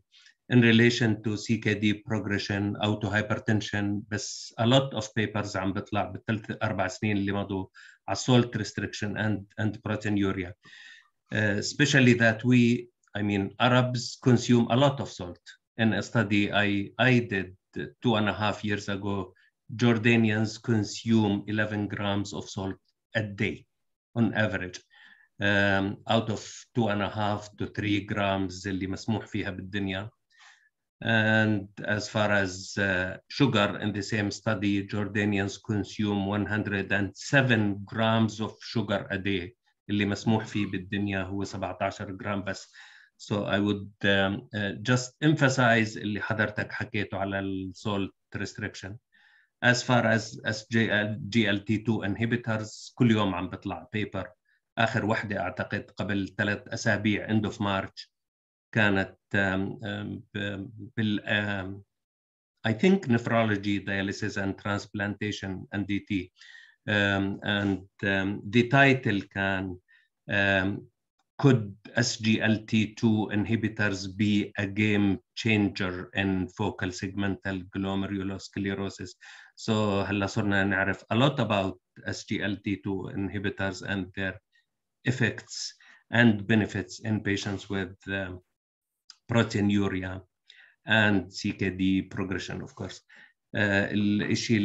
in relation to CKD progression أو to hypertension بس a lot of papers عم بيطلع بالثلاث أربع سنين اللي مضوا على salt restriction and, and proteinuria. Uh, especially that we I mean, Arabs consume a lot of salt. In a study I, I did two and a half years ago, Jordanians consume 11 grams of salt a day on average. Um, out of two and a half to three grams اللي مسموح فيها بالدنيا. And as far as uh, sugar in the same study, Jordanians consume 107 grams of sugar a day. اللي مسموح فيه بالدنيا هو 17 جرام بس. So I would um, uh, just emphasize اللي حضرتك حكيته على salt restriction. As far as, as GLT2 inhibitors كل يوم عم بطلع paper. آخر وحدة أعتقد قبل ثلاث أسابيع end of March كانت um, um, بال um, I think nephrology, dialysis and transplantation NDT. Um, and um, the title can um, could SGLT2 inhibitors be a game changer in focal segmental glomerulosclerosis? So هلا صرنا نعرف a lot about SGLT2 inhibitors and their effects and benefits in patients with um, proteinuria and CKD progression of course. Uh, الشيء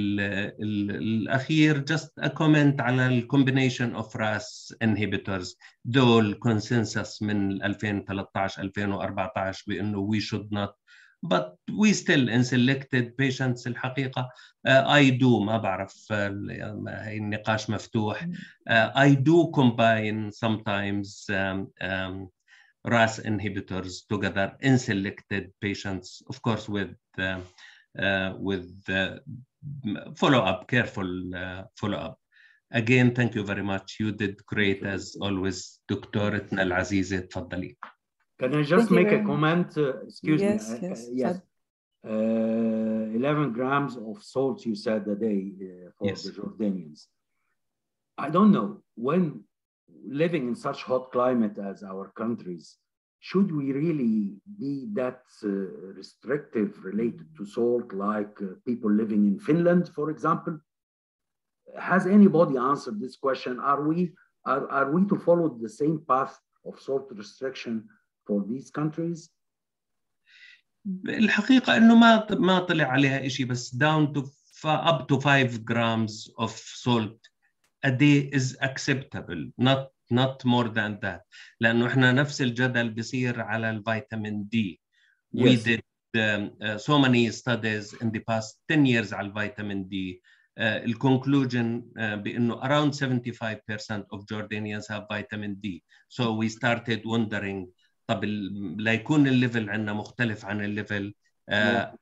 الأخير just a comment على ال combination of RAS inhibitors دول consensus من 2013-2014 بأنه we should not but we still in selected patients الحقيقة uh, I do ما بعرف هي النقاش مفتوح uh, I do combine sometimes um, um, RAS inhibitors together in selected patients, of course, with uh, uh, with uh, follow-up, careful uh, follow-up. Again, thank you very much. You did great as always, Dr. Itna Al-Azizi. Can I just make a comment? Uh, excuse yes, me. Yes, yes. Uh, 11 grams of salt you said a day uh, for yes. the Jordanians. I don't know when living in such hot climate as our countries, should we really be that uh, restrictive related to salt like uh, people living in Finland, for example? Has anybody answered this question? Are we are, are we to follow the same path of salt restriction for these countries? الحقيقة إنه ما ما طلع عليها شيء بس down to f- up to 5 grams of salt a day is acceptable not not more than that. لأنه إحنا نفس الجدل بيصير على الفيتامين دي we Yes. did um, uh, so many studies in the past 10 years على الفيتامين دي uh, الconclusion uh, بأنه around 75% of Jordanians have vitamin D. So we started wondering طب ال- ليكون الليفل عندنا مختلف عن الليفل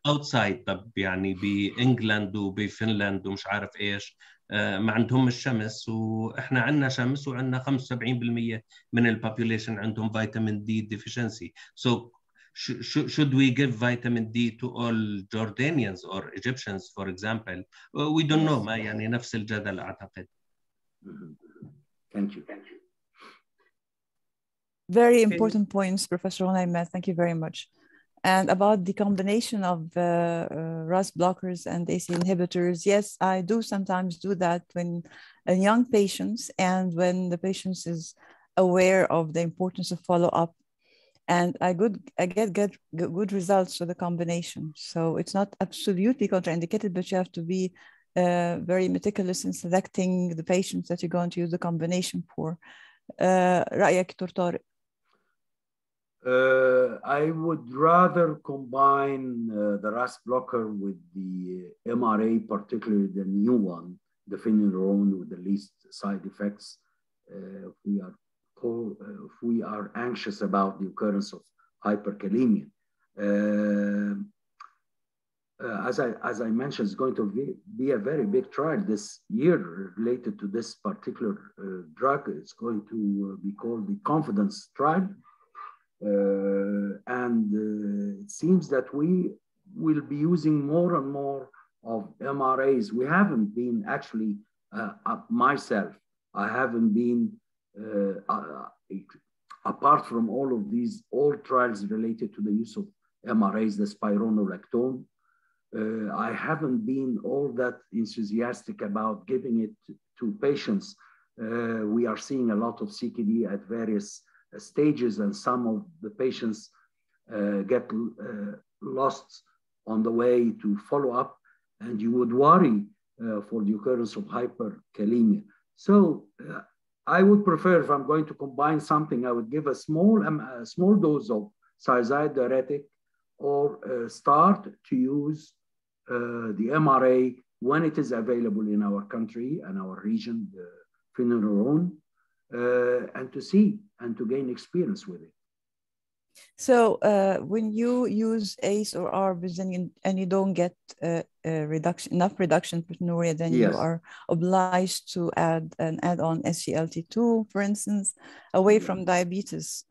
اوتسايد طب يعني بإنجلاند وبفنلاند ومش عارف إيش. ما عندهم الشمس وإحنا عندنا شمس وعندنا 75% من البوبوليشن عندهم فيتامين دي ديفيشنسي sh- should we give vitamin D to all Jordanians or Egyptians for example Uh, we don't know ما يعني نفس الجدل اعتقد Mhm. Thank you. Thank you. Very Okay. important points, Professor Onaymet. Thank you very much. And about the combination of uh, uh, RAS blockers and AC inhibitors, yes, I do sometimes do that when in young patients and when the patient is aware of the importance of follow-up. And I good I get get g- good results with the combination. So it's not absolutely contraindicated, but you have to be uh, very meticulous in selecting the patients that you're going to use the combination for. Uh, رأيك دكتور طارق؟ uh, I would rather combine uh, the RAS blocker with the MRA, particularly the new one, the finerenone with the least side effects. Uh, we are uh, if we are anxious about the occurrence of hyperkalemia. Um, uh, as I as I mentioned, it's going to be, be a very big trial this year related to this particular uh, drug. It's going to be called the confidence trial. Uh, and uh, it seems that we will be using more and more of MRAs. We haven't been actually, uh, myself, I haven't been, apart from all of these, all trials related to the use of MRAs, the spironolactone, uh, I haven't been all that enthusiastic about giving it to patients. Uh, we are seeing a lot of CKD at various stages and some of the patients uh, get uh, lost on the way to follow up and you would worry uh, for the occurrence of hyperkalemia. So I would prefer if I'm going to combine something, I would give a small, um, a small dose of thiazide diuretic or uh, start to use uh, the MRA when it is available in our country and our region, the finerenone, uh, and to see and to gain experience with it. So uh, when you use ACE or ARBs and you, and you don't get uh, reduction enough reduction in proteinuria, then yes. you are obliged to add an add-on SGLT2, for instance, away from diabetes.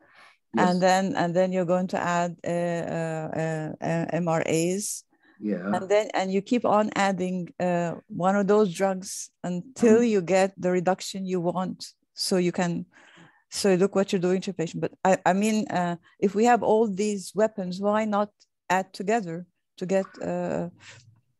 Yes. And then and then you're going to add uh, uh, uh, MRAs. Yeah. And then and you keep on adding one of those drugs until mm. you get the reduction you want, so you can so look what you're doing to your patient. But I, I mean, uh, if we have all these weapons, why not add together to get, uh,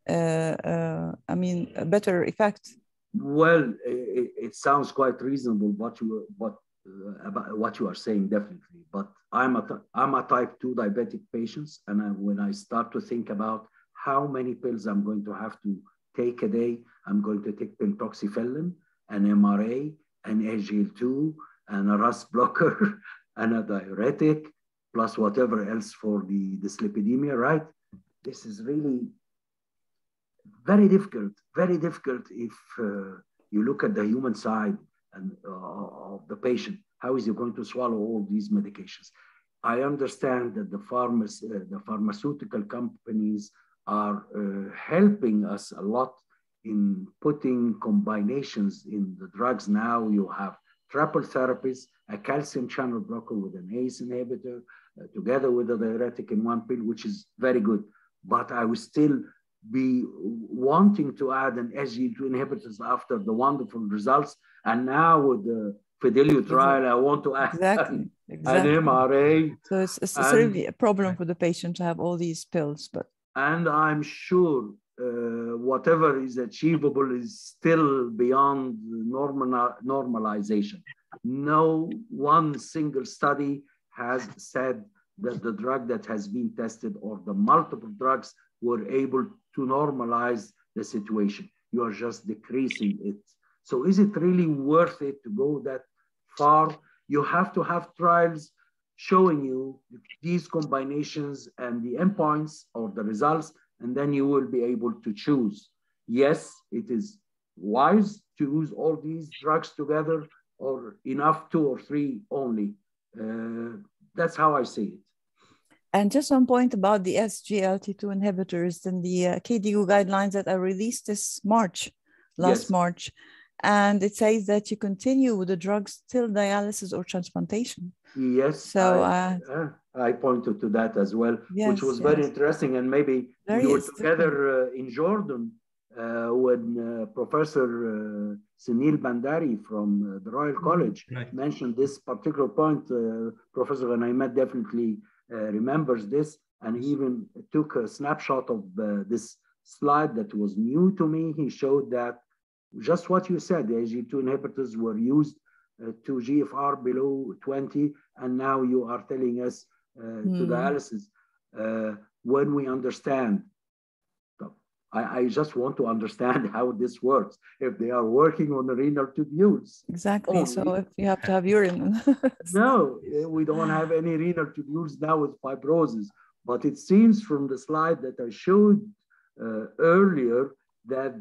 uh, uh I mean, a better effect? Well, it, it sounds quite reasonable what you what uh, about what you are saying definitely. But I'm a I'm a type two diabetic patient, and I, when I start to think about how many pills I'm going to have to take a day, I'm going to take pentoxifenolin, an MRA, an SGLT2, and a RAS blocker and a diuretic, plus whatever else for the dyslipidemia, right? This is really very difficult, very difficult if uh, you look at the human side and, uh, of the patient. How is he going to swallow all these medications? I understand that the, pharma- uh, the pharmaceutical companies are uh, helping us a lot in putting combinations in the drugs. Now you have triple therapies, a calcium channel blocker with an ACE inhibitor, uh, together with a diuretic in one pill, which is very good. But I would still be wanting to add an SGLT2 inhibitors after the wonderful results. And now with the Fidelio trial, I want to add exactly. Exactly. an MRA. So it's, it's and, certainly a problem for the patient to have all these pills, but. And I'm sure uh, whatever is achievable is still beyond normal, normalization. No one single study has said that the drug that has been tested or the multiple drugs were able to normalize the situation. You are just decreasing it. So is it really worth it to go that far? You have to have trials showing you these combinations and the endpoints or the results and then you will be able to choose. Yes, it is wise to use all these drugs together or enough two or three only. Uh, that's how I see it. And just one point about the SGLT2 inhibitors and the uh, KDIGO guidelines that are released this March, last yes. March. And it says that you continue with the drugs till dialysis or transplantation. Yes. So I, uh, I pointed to that as well, yes, which was yes. very interesting. And maybe very we were together uh, in Jordan uh, when uh, Professor uh, Sunil Bhandari from uh, the Royal mm-hmm. College right. mentioned this particular point. Professor Ghunaymat definitely remembers this, and he even took a snapshot of this slide that was new to me. He showed that just what you said, the AG2 inhibitors were used uh, to GFR below 20, and now you are telling us mm. to hmm. dialysis. Uh, when we understand, I, I, just want to understand how this works. If they are working on the renal tubules. Exactly. So if you have to have urine. no, we don't have any renal tubules now with fibrosis. But it seems from the slide that I showed uh, earlier that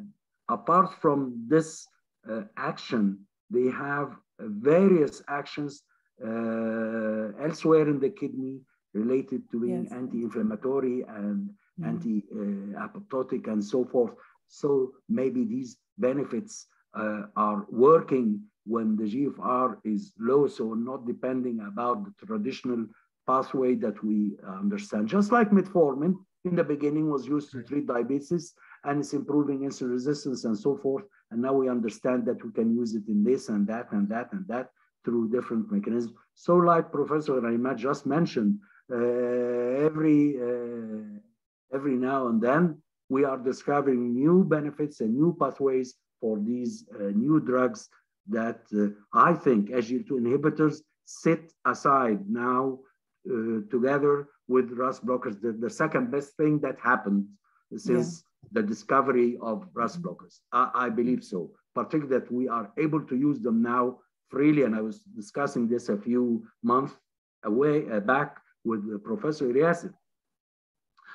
apart from this uh, action, they have various actions uh, elsewhere in the kidney related to being yes. anti-inflammatory and mm-hmm. anti-apoptotic and so forth. So maybe these benefits uh, are working when the GFR is low, so not depending about the traditional pathway that we understand. Just like metformin in the beginning was used to treat diabetes and it's improving insulin resistance and so forth. And now we understand that we can use it in this and that and that and that through different mechanisms. So like Professor Ghunaymat just mentioned, uh, every, uh, every now and then, we are discovering new benefits and new pathways for these uh, new drugs that uh, I think SGLT2 inhibitors sit aside now uh, together with RAS blockers. The, the, second best thing that happened since. The discovery of RAS blockers. I, I, believe so, particularly that we are able to use them now freely. And I was discussing this a few months away uh, back with Professor Iriasif.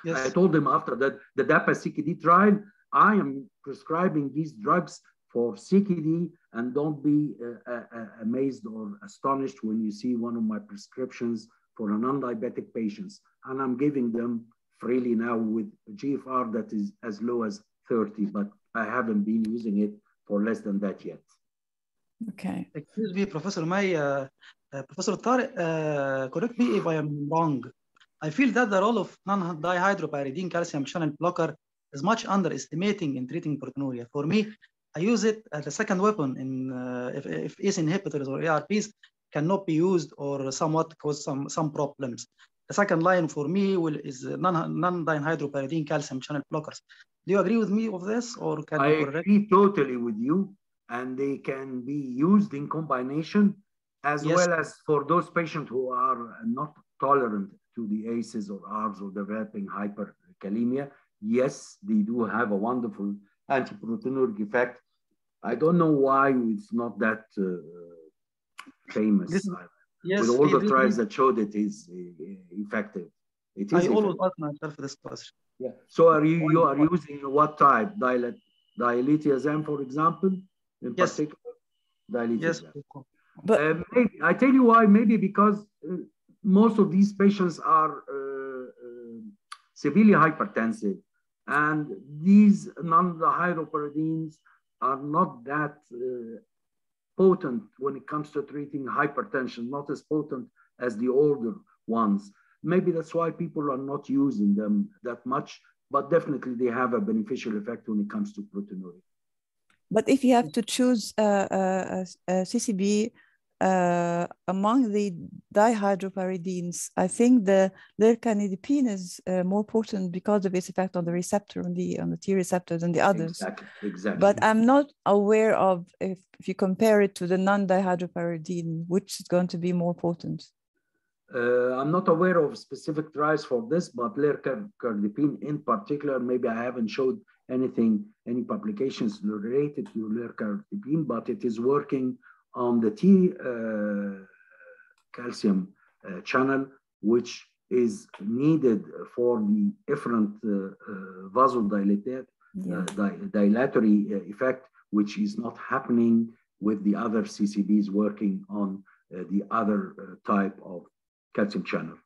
Yes. I told him after that the DAPA CKD trial, I am prescribing these drugs for CKD and don't be uh, uh, uh, amazed or astonished when you see one of my prescriptions for a non-diabetic patients. And I'm giving them freely now with GFR that is as low as 30, but I haven't been using it for less than that yet. Okay. Excuse me, Professor May, uh, uh, Professor Tarek, uh, correct me if I am wrong. I feel that the role of non-dihydropyridine calcium channel blocker is much underestimating in treating proteinuria. For me, I use it as a second weapon in uh, if, if ACE inhibitors or ARBs cannot be used or somewhat cause some, some problems. The second line for me will, is non-dihydropyridine calcium channel blockers. Do you agree with me of this or can I agree totally with you and they can be used in combination as yes. well as for those patients who are not tolerant to the ACEs or ARBs or developing hyperkalemia. Yes, they do have a wonderful antiproteinuric effect. I don't know why it's not that uh, famous. This, yes, With all the trials that showed it is uh, effective. It is I effective. always ask myself this question. Yeah. So are you you are using what type? Dilet, diltiazem, for example, in yes. particular? Diltiazem. Yes. But uh, maybe, I tell you why. Maybe because uh, most of these patients are uh, uh severely hypertensive, and these non-hydropyridines are not that uh, potent when it comes to treating hypertension, not as potent as the older ones. Maybe that's why people are not using them that much, but definitely they have a beneficial effect when it comes to proteinuria. But if you have to choose a, a, a CCB uh, among the dihydropyridines, I think the lercanidipine is uh, more potent because of its effect on the receptor, on the on the T receptor than the others. Exactly, exactly. But I'm not aware of if, if you compare it to the non-dihydropyridine, which is going to be more potent. Uh, I'm not aware of specific trials for this, but lercanidipine in particular, maybe I haven't showed anything, any publications related to lercanidipine, but it is working on the T uh, calcium uh, channel, which is needed for the efferent uh, vasodilator, yeah. dilatory effect, which is not happening with the other CCBs working on the other type of calcium channel.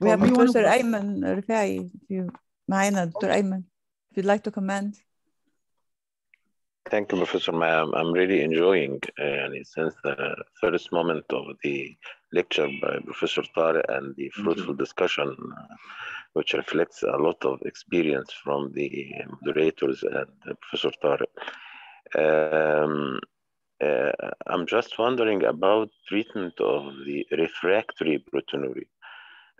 We have Dr. Ayman Rifai, if you, معنا Dr. Ayman, if you'd like to comment. Thank you, Professor Ma'am. I'm really enjoying uh, since the first moment of the lecture by Professor Tare and the fruitful discussion, uh, which reflects a lot of experience from the moderators and uh, Professor Tare. Um, uh, I'm just wondering about treatment of the refractory proteinuria.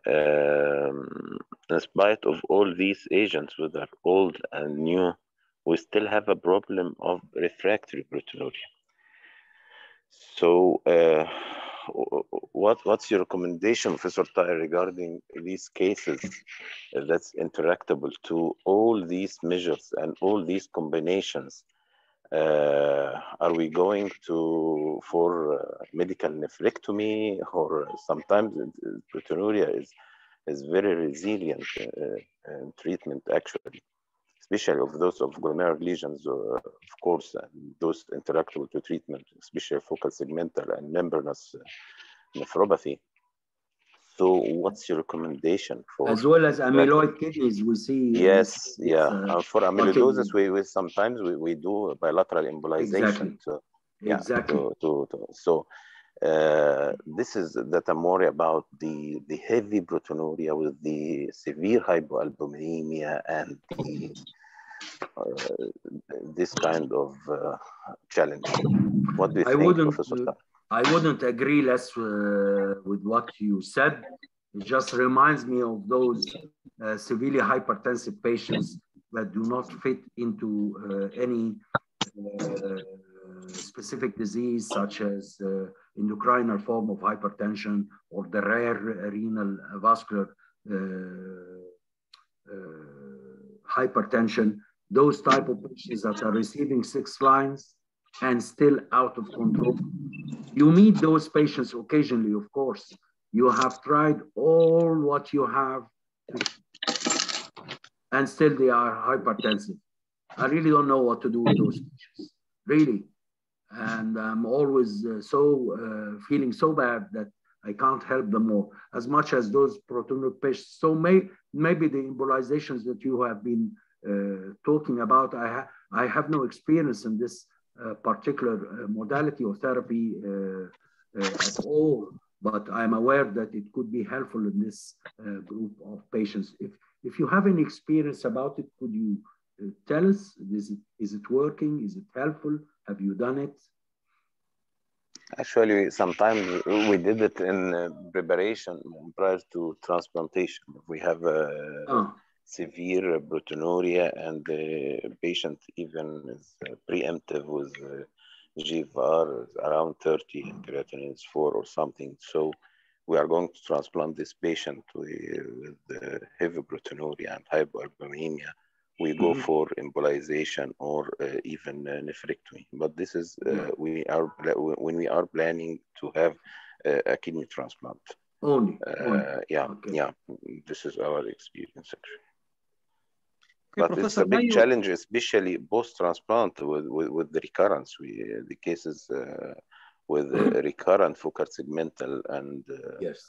Um, in spite of all these agents, whether old and new, we still have a problem of refractory proteinuria. So, uh, what what's your recommendation, Professor Tai, regarding these cases that's interactable to all these measures and all these combinations? Uh, are we going to for uh, medical nephrectomy, or sometimes proteinuria is is very resilient uh, in treatment actually especially of those of glomerular lesions, uh, of course, and those interactable to treatment, especially focal segmental and membranous uh, nephropathy. So what's your recommendation for? As well as amyloid kidneys, we see. Yes, yeah. Uh, for amyloidosis, we, we sometimes we, we do bilateral embolization. Exactly. To, yeah, exactly. To, to, to, so uh, this is that I'm worried about the, the heavy proteinuria with the severe hypoalbuminemia and the uh, this kind of uh, challenge. What do you I think, wouldn't, Professor? I wouldn't agree less uh, with what you said. It just reminds me of those uh, severely hypertensive patients that do not fit into uh, any uh, specific disease such as endocrine form of hypertension or the rare renal vascular uh, uh, hypertension, those type of patients that are receiving six lines and still out of control. You meet those patients occasionally, of course. You have tried all what you have and still they are hypertensive. I really don't know what to do with those patients, really. And I'm always uh, so uh, feeling so bad that I can't help them more as much as those proteinuric patients. So may, maybe the embolizations that you have been uh, talking about, I, ha I have no experience in this uh, particular uh, modality or therapy uh, at all, but I'm aware that it could be helpful in this group of patients. If, if you have any experience about it, could you tell us, is it, is it working? Is it helpful? Have you done it? Actually, sometimes we did it in uh, preparation prior to transplantation. We have a oh. severe proteinuria and the patient even is uh, preemptive with uh, GFR around 30 and creatinine is 4 or something. So we are going to transplant this patient with, with heavy proteinuria and hypoalbuminemia we go mm-hmm. for embolization or uh, even uh, nephrectomy. But this is uh, we are when we are planning to have a kidney transplant. Only. Uh, Only. Yeah, okay. yeah. This is our experience actually. Okay, but Professor, it's a big you... challenge, especially post-transplant with, with, with, the recurrence. We the cases uh, with mm-hmm. recurrent focal segmental and yes.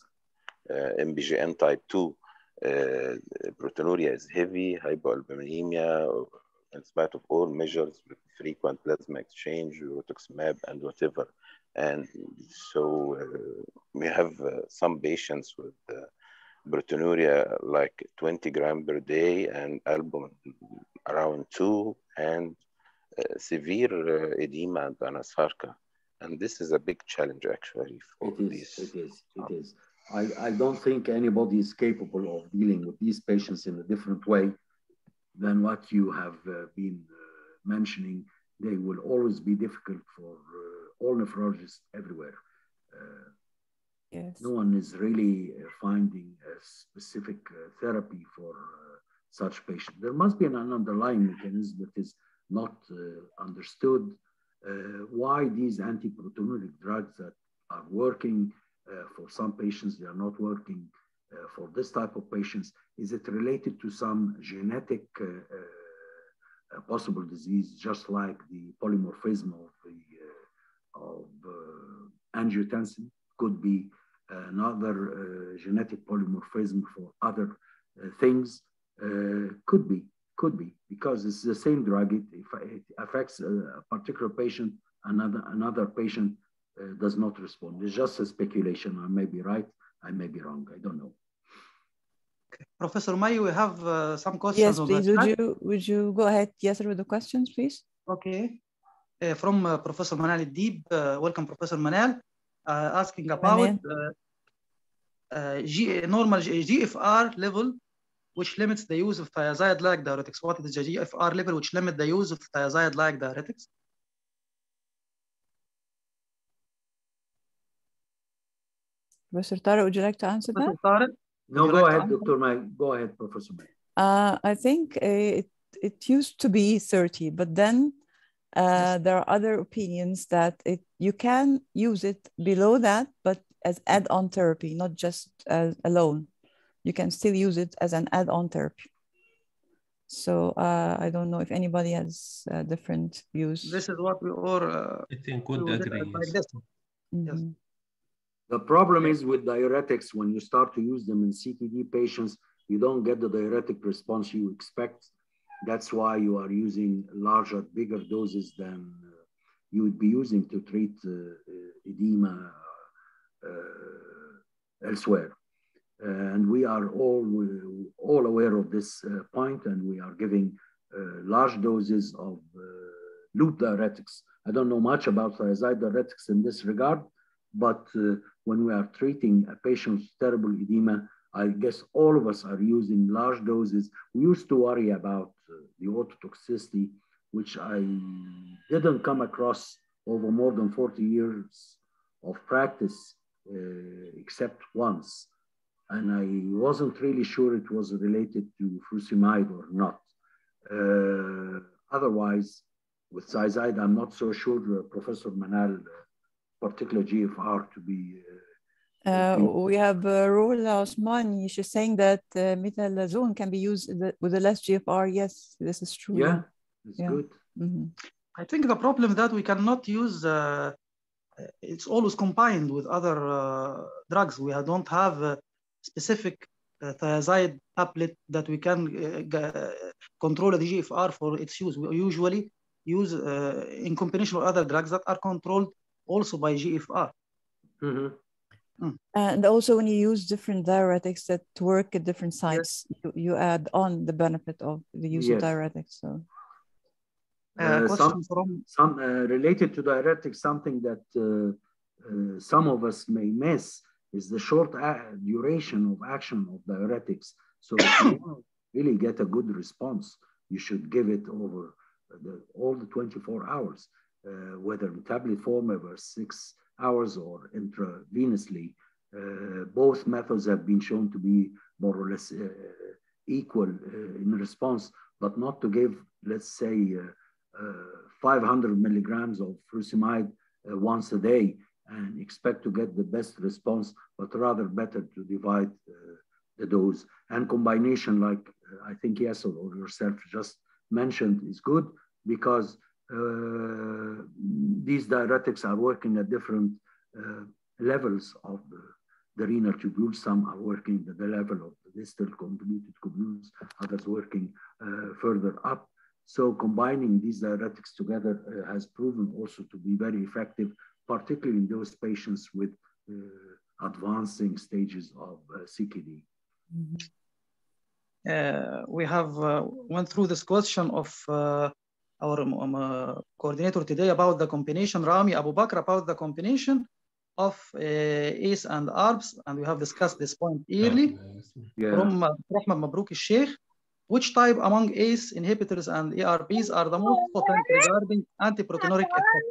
MPGN type two uh, proteinuria is heavy, hypoalbuminemia, in spite of all measures, frequent plasma exchange, rituximab, and whatever. And so uh, we have uh, some patients with uh, proteinuria like 20 gram per day and albumin around two and uh, severe uh, edema and anasarca. And this is a big challenge actually for it is, these. It is, it is. I, I don't think anybody is capable of dealing with these patients in a different way than what you have uh, been uh, mentioning. They will always be difficult for uh, all nephrologists everywhere. Uh, yes. No one is really uh, finding a specific uh, therapy for such patients. There must be an underlying mechanism that is not understood. why these antiproteinuric drugs that are working uh, for some patients, they are not working. Uh, for this type of patients, is it related to some genetic uh, possible disease, just like the polymorphism of the of angiotensin could be another genetic polymorphism for other things uh, could be, could be, because it's the same drug. It, it affects a particular patient, another another patient uh, does not respond. It's just a speculation. I may be right, I may be wrong. I don't know. Okay. Professor May, we have uh, some questions. Yes, please. Would you, would you go ahead, yes, with the questions, please? Okay. Uh, from uh, Professor Manal Deep, uh, welcome, Professor Manal, uh, asking about G normal GFR level, which limits the use of thiazide-like diuretics. What is the GFR level which limits the use of thiazide-like diuretics? Professor Tara, would you like to answer Professor that? Tara? No, go like ahead, Dr. May. Go ahead, Professor May. Uh, I think uh, it, it used to be 30, but then uh, yes. there are other opinions that it you can use it below that, but as add-on therapy, not just as alone. You can still use it as an add-on therapy. So uh, I don't know if anybody has uh, different views. This is what we all. Uh, I think would agree. Like this. Mm -hmm. Yes. The problem is with diuretics, when you start to use them in CKD patients, you don't get the diuretic response you expect. That's why you are using larger, bigger doses than uh, you would be using to treat uh, uh edema uh, elsewhere. And we are all, all aware of this uh, point, and we are giving uh, large doses of loop diuretics. I don't know much about thiazide diuretics in this regard, but uh, when we are treating a patient with terrible edema, I guess all of us are using large doses. We used to worry about uh, the ototoxicity, which I didn't come across over more than 40 years of practice uh, except once. And I wasn't really sure it was related to furosemide or not. Uh, otherwise, with thiazide, I'm not so sure uh, Professor Manal, uh, particular GFR to be. Uh, we have uh, Rola Osmani. She's saying that uh, metolazone can be used with the less GFR. Yes, this is true. Yeah, it's Yeah. good. Mhm. I think the problem that we cannot use, uh, it's always combined with other uh, drugs. We don't have a specific uh, thiazide tablet that we can uh, g- control the GFR for its use. We usually use uh, in combination with other drugs that are controlled also by GFR. Mhm. And also, when you use different diuretics that work at different sites, you, you add on the benefit of the use of diuretics. So, Uh, Uh, some- from some uh, related to diuretics, something that uh, uh, some of us may miss is the short a- duration of action of diuretics. So if you really get a good response, you should give it over the, all the 24 hours, uh, whether in tablet form over six hours or intravenously. Uh, both methods have been shown to be more or less uh, equal uh, in response, but not to give, let's say, uh, uh, 500 milligrams of furosemide once a day and expect to get the best response, but rather better to divide the dose. And combination, like I think Yasser or yourself just mentioned, is good because uh, these diuretics are working at different uh, levels of the, the renal tubules. Some are working at the level of the distal convoluted tubules, others working uh, further up. So combining these diuretics together uh, has proven also to be very effective, particularly in those patients with uh, advancing stages of CKD. uh, we have went through this question of our um, um, uh, coordinator today about the combination, Rami Abu Bakr, about the combination of uh, ACE and ARBs, and we have discussed this point early yeah. from uh, Rahman Sheikh. Which type among ACE inhibitors and ARBs are the most potent regarding effect?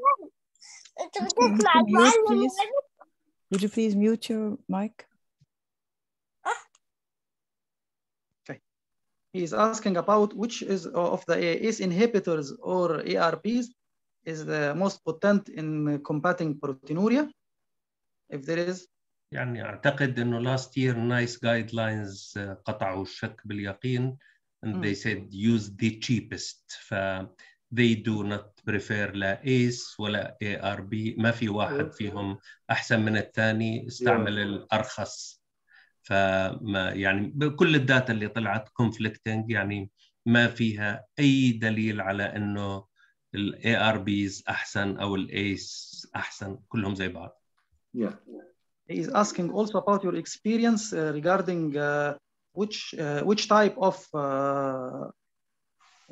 Would you please mute your mic? He is asking about which is of the ACE inhibitors or ARBs is the most potent in combating proteinuria, if there is. يعني اعتقد انه last year nice guidelines uh, قطعوا الشك باليقين and Mm. they said use the cheapest ف they do not prefer لا ACE ولا ARB ما في واحد. فيهم احسن من الثاني استعمل الارخص فما يعني بكل الداتا اللي طلعت conflicting يعني ما فيها اي دليل على انه ال ARBs احسن أو الايس احسن كلهم زي بعض Yeah. He is asking also about your experience uh, regarding uh, which uh, which type of uh,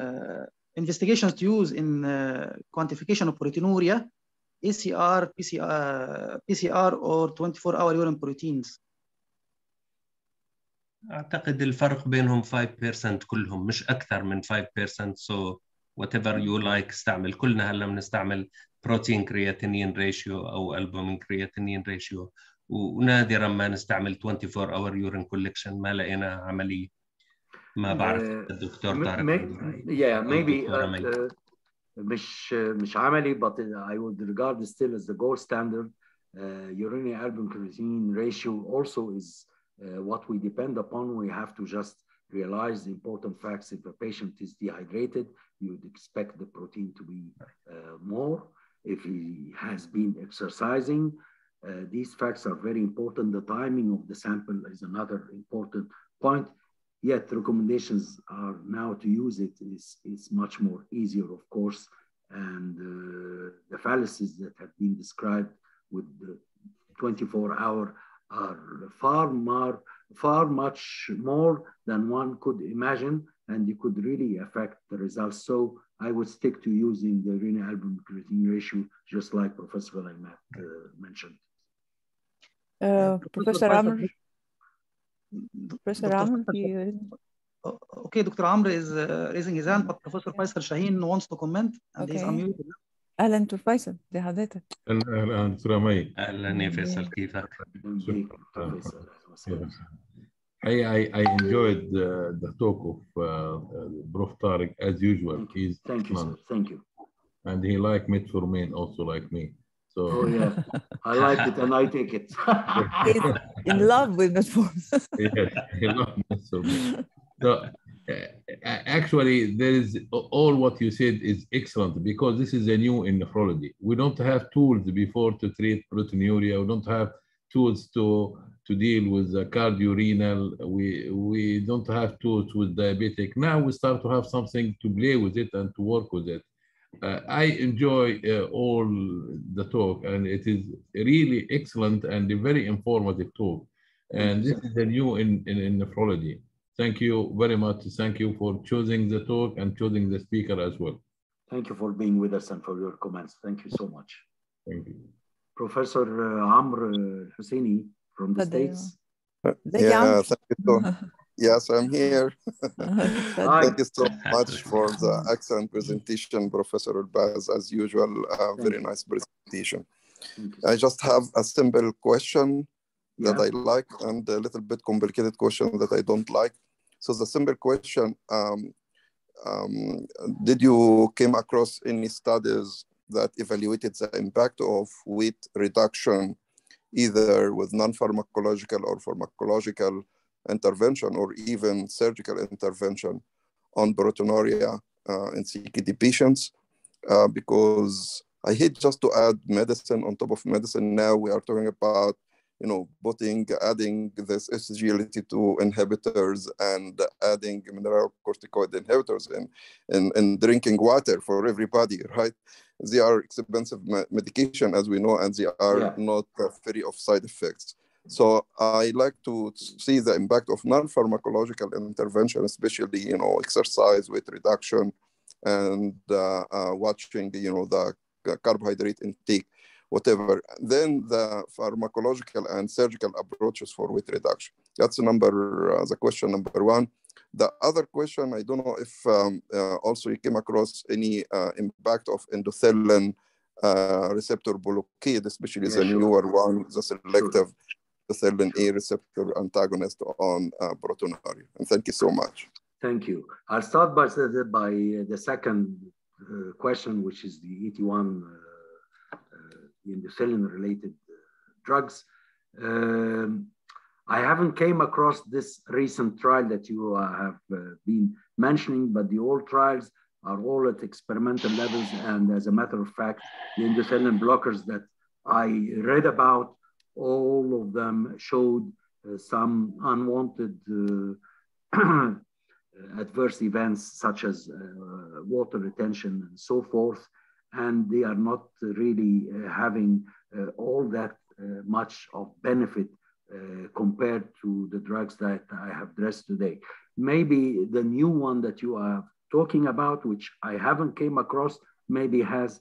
uh, investigations to use in uh, quantification of proteinuria, ACR, PCR, PCR or 24-hour urine proteins. أعتقد الفرق بينهم 5% كلهم مش أكثر من 5% so whatever you like استعمل كلنا هلا بنستعمل بروتين كرياتينين ريشيو أو البومين كرياتينين ريشيو ونادرا ما نستعمل 24 اور يورين كولكشن ما لقينا عملية ما بعرف Uh, الدكتور طارق may- عنده رأي. yeah, أو maybe الدكتورة uh, مي. uh, مش مش عملي but I would regard it still as the gold standard. Uh, urinary albumin creatine ratio also is uh, what we depend upon. We have to just realize the important facts. If a patient is dehydrated, you would expect the protein to be uh, more. If he has been exercising, uh, these facts are very important. The timing of the sample is another important point yet recommendations are now to use it is, is much more easier, of course. And uh, the fallacies that have been described with the 24 hour are far more, far much more than one could imagine, and you could really affect the results. So I would stick to using the renal albumin creatine ratio, just like Professor Laimat uh, mentioned. Uh, Professor Faisal, Amr, Professor Dr. Amr, Okay, Dr. Amr is uh, raising his hand, but Professor Faisal Shaheen wants to comment and he's unmuted. اهلا دكتور فيصل دي حضرتك اهلا اهلا دكتورة مي اهلا يا فيصل كيفك؟ I, I, I enjoyed uh, the talk of uh, uh, Prof. Tariq as usual. Thank you. He's Thank you, sir. Thank you. and he like metformin also like me. So Oh, yeah. I like it and I take it. He's in love with metformin yes, he love metformin. So uh, actually, there is all what you said is excellent because this is a new in nephrology. We don't have tools before to treat proteinuria. We don't have tools to to deal with the cardiorenal. We we don't have tools with diabetic. Now we start to have something to play with it and to work with it. Uh, I enjoy uh, all the talk, and it is really excellent and a very informative talk. And this is a new in, in, in nephrology. Thank you very much. Thank you for choosing the talk and choosing the speaker as well. Thank you for being with us and for your comments. Thank you so much. Thank you. Professor uh, Amr uh, Husseini from the States. Uh, yeah, young. thank you so Yes, I'm here. thank you so much for the excellent presentation, Professor Elbaz. As usual, a very nice presentation. I just have a simple question that yeah. I like and a little bit complicated question that I don't like. So the simple question, um, um, did you came across any studies that evaluated the impact of weight reduction either with non-pharmacological or pharmacological intervention or even surgical intervention on proteinuria uh, in CKD patients? Uh, because I hate just to add medicine on top of medicine. Now we are talking about, you know, putting, adding this SGLT2 inhibitors and adding mineral corticoid inhibitors in, in, in drinking water for everybody, right? They are expensive medication, as we know, and they are Yeah. not uh, free of side effects. So I like to see the impact of non-pharmacological intervention, especially, you know, exercise, weight reduction, and uh, uh, watching, you know, the carbohydrate intake, whatever. Then the pharmacological and surgical approaches for weight reduction. That's number, uh, the question number one. The other question, I don't know if um, uh, also you came across any uh, impact of endothelin uh, receptor blockade, especially Yeah, the sure. newer one, the selective endothelin A receptor antagonist on uh, proteinuria. And thank you so much. Thank you. I'll start by, the- by the second uh, question, which is the ET1 uh, uh, endothelin related uh, drugs. Um, I haven't came across this recent trial that you uh, have uh, been mentioning, but the old trials are all at experimental levels. And as a matter of fact, the endothelin blockers that I read about, all of them showed uh, some unwanted uh, adverse events such as uh, water retention and so forth. And they are not really uh, having uh, all that uh, much of benefit compared to the drugs that I have addressed today. Maybe the new one that you are talking about, which I haven't came across, maybe has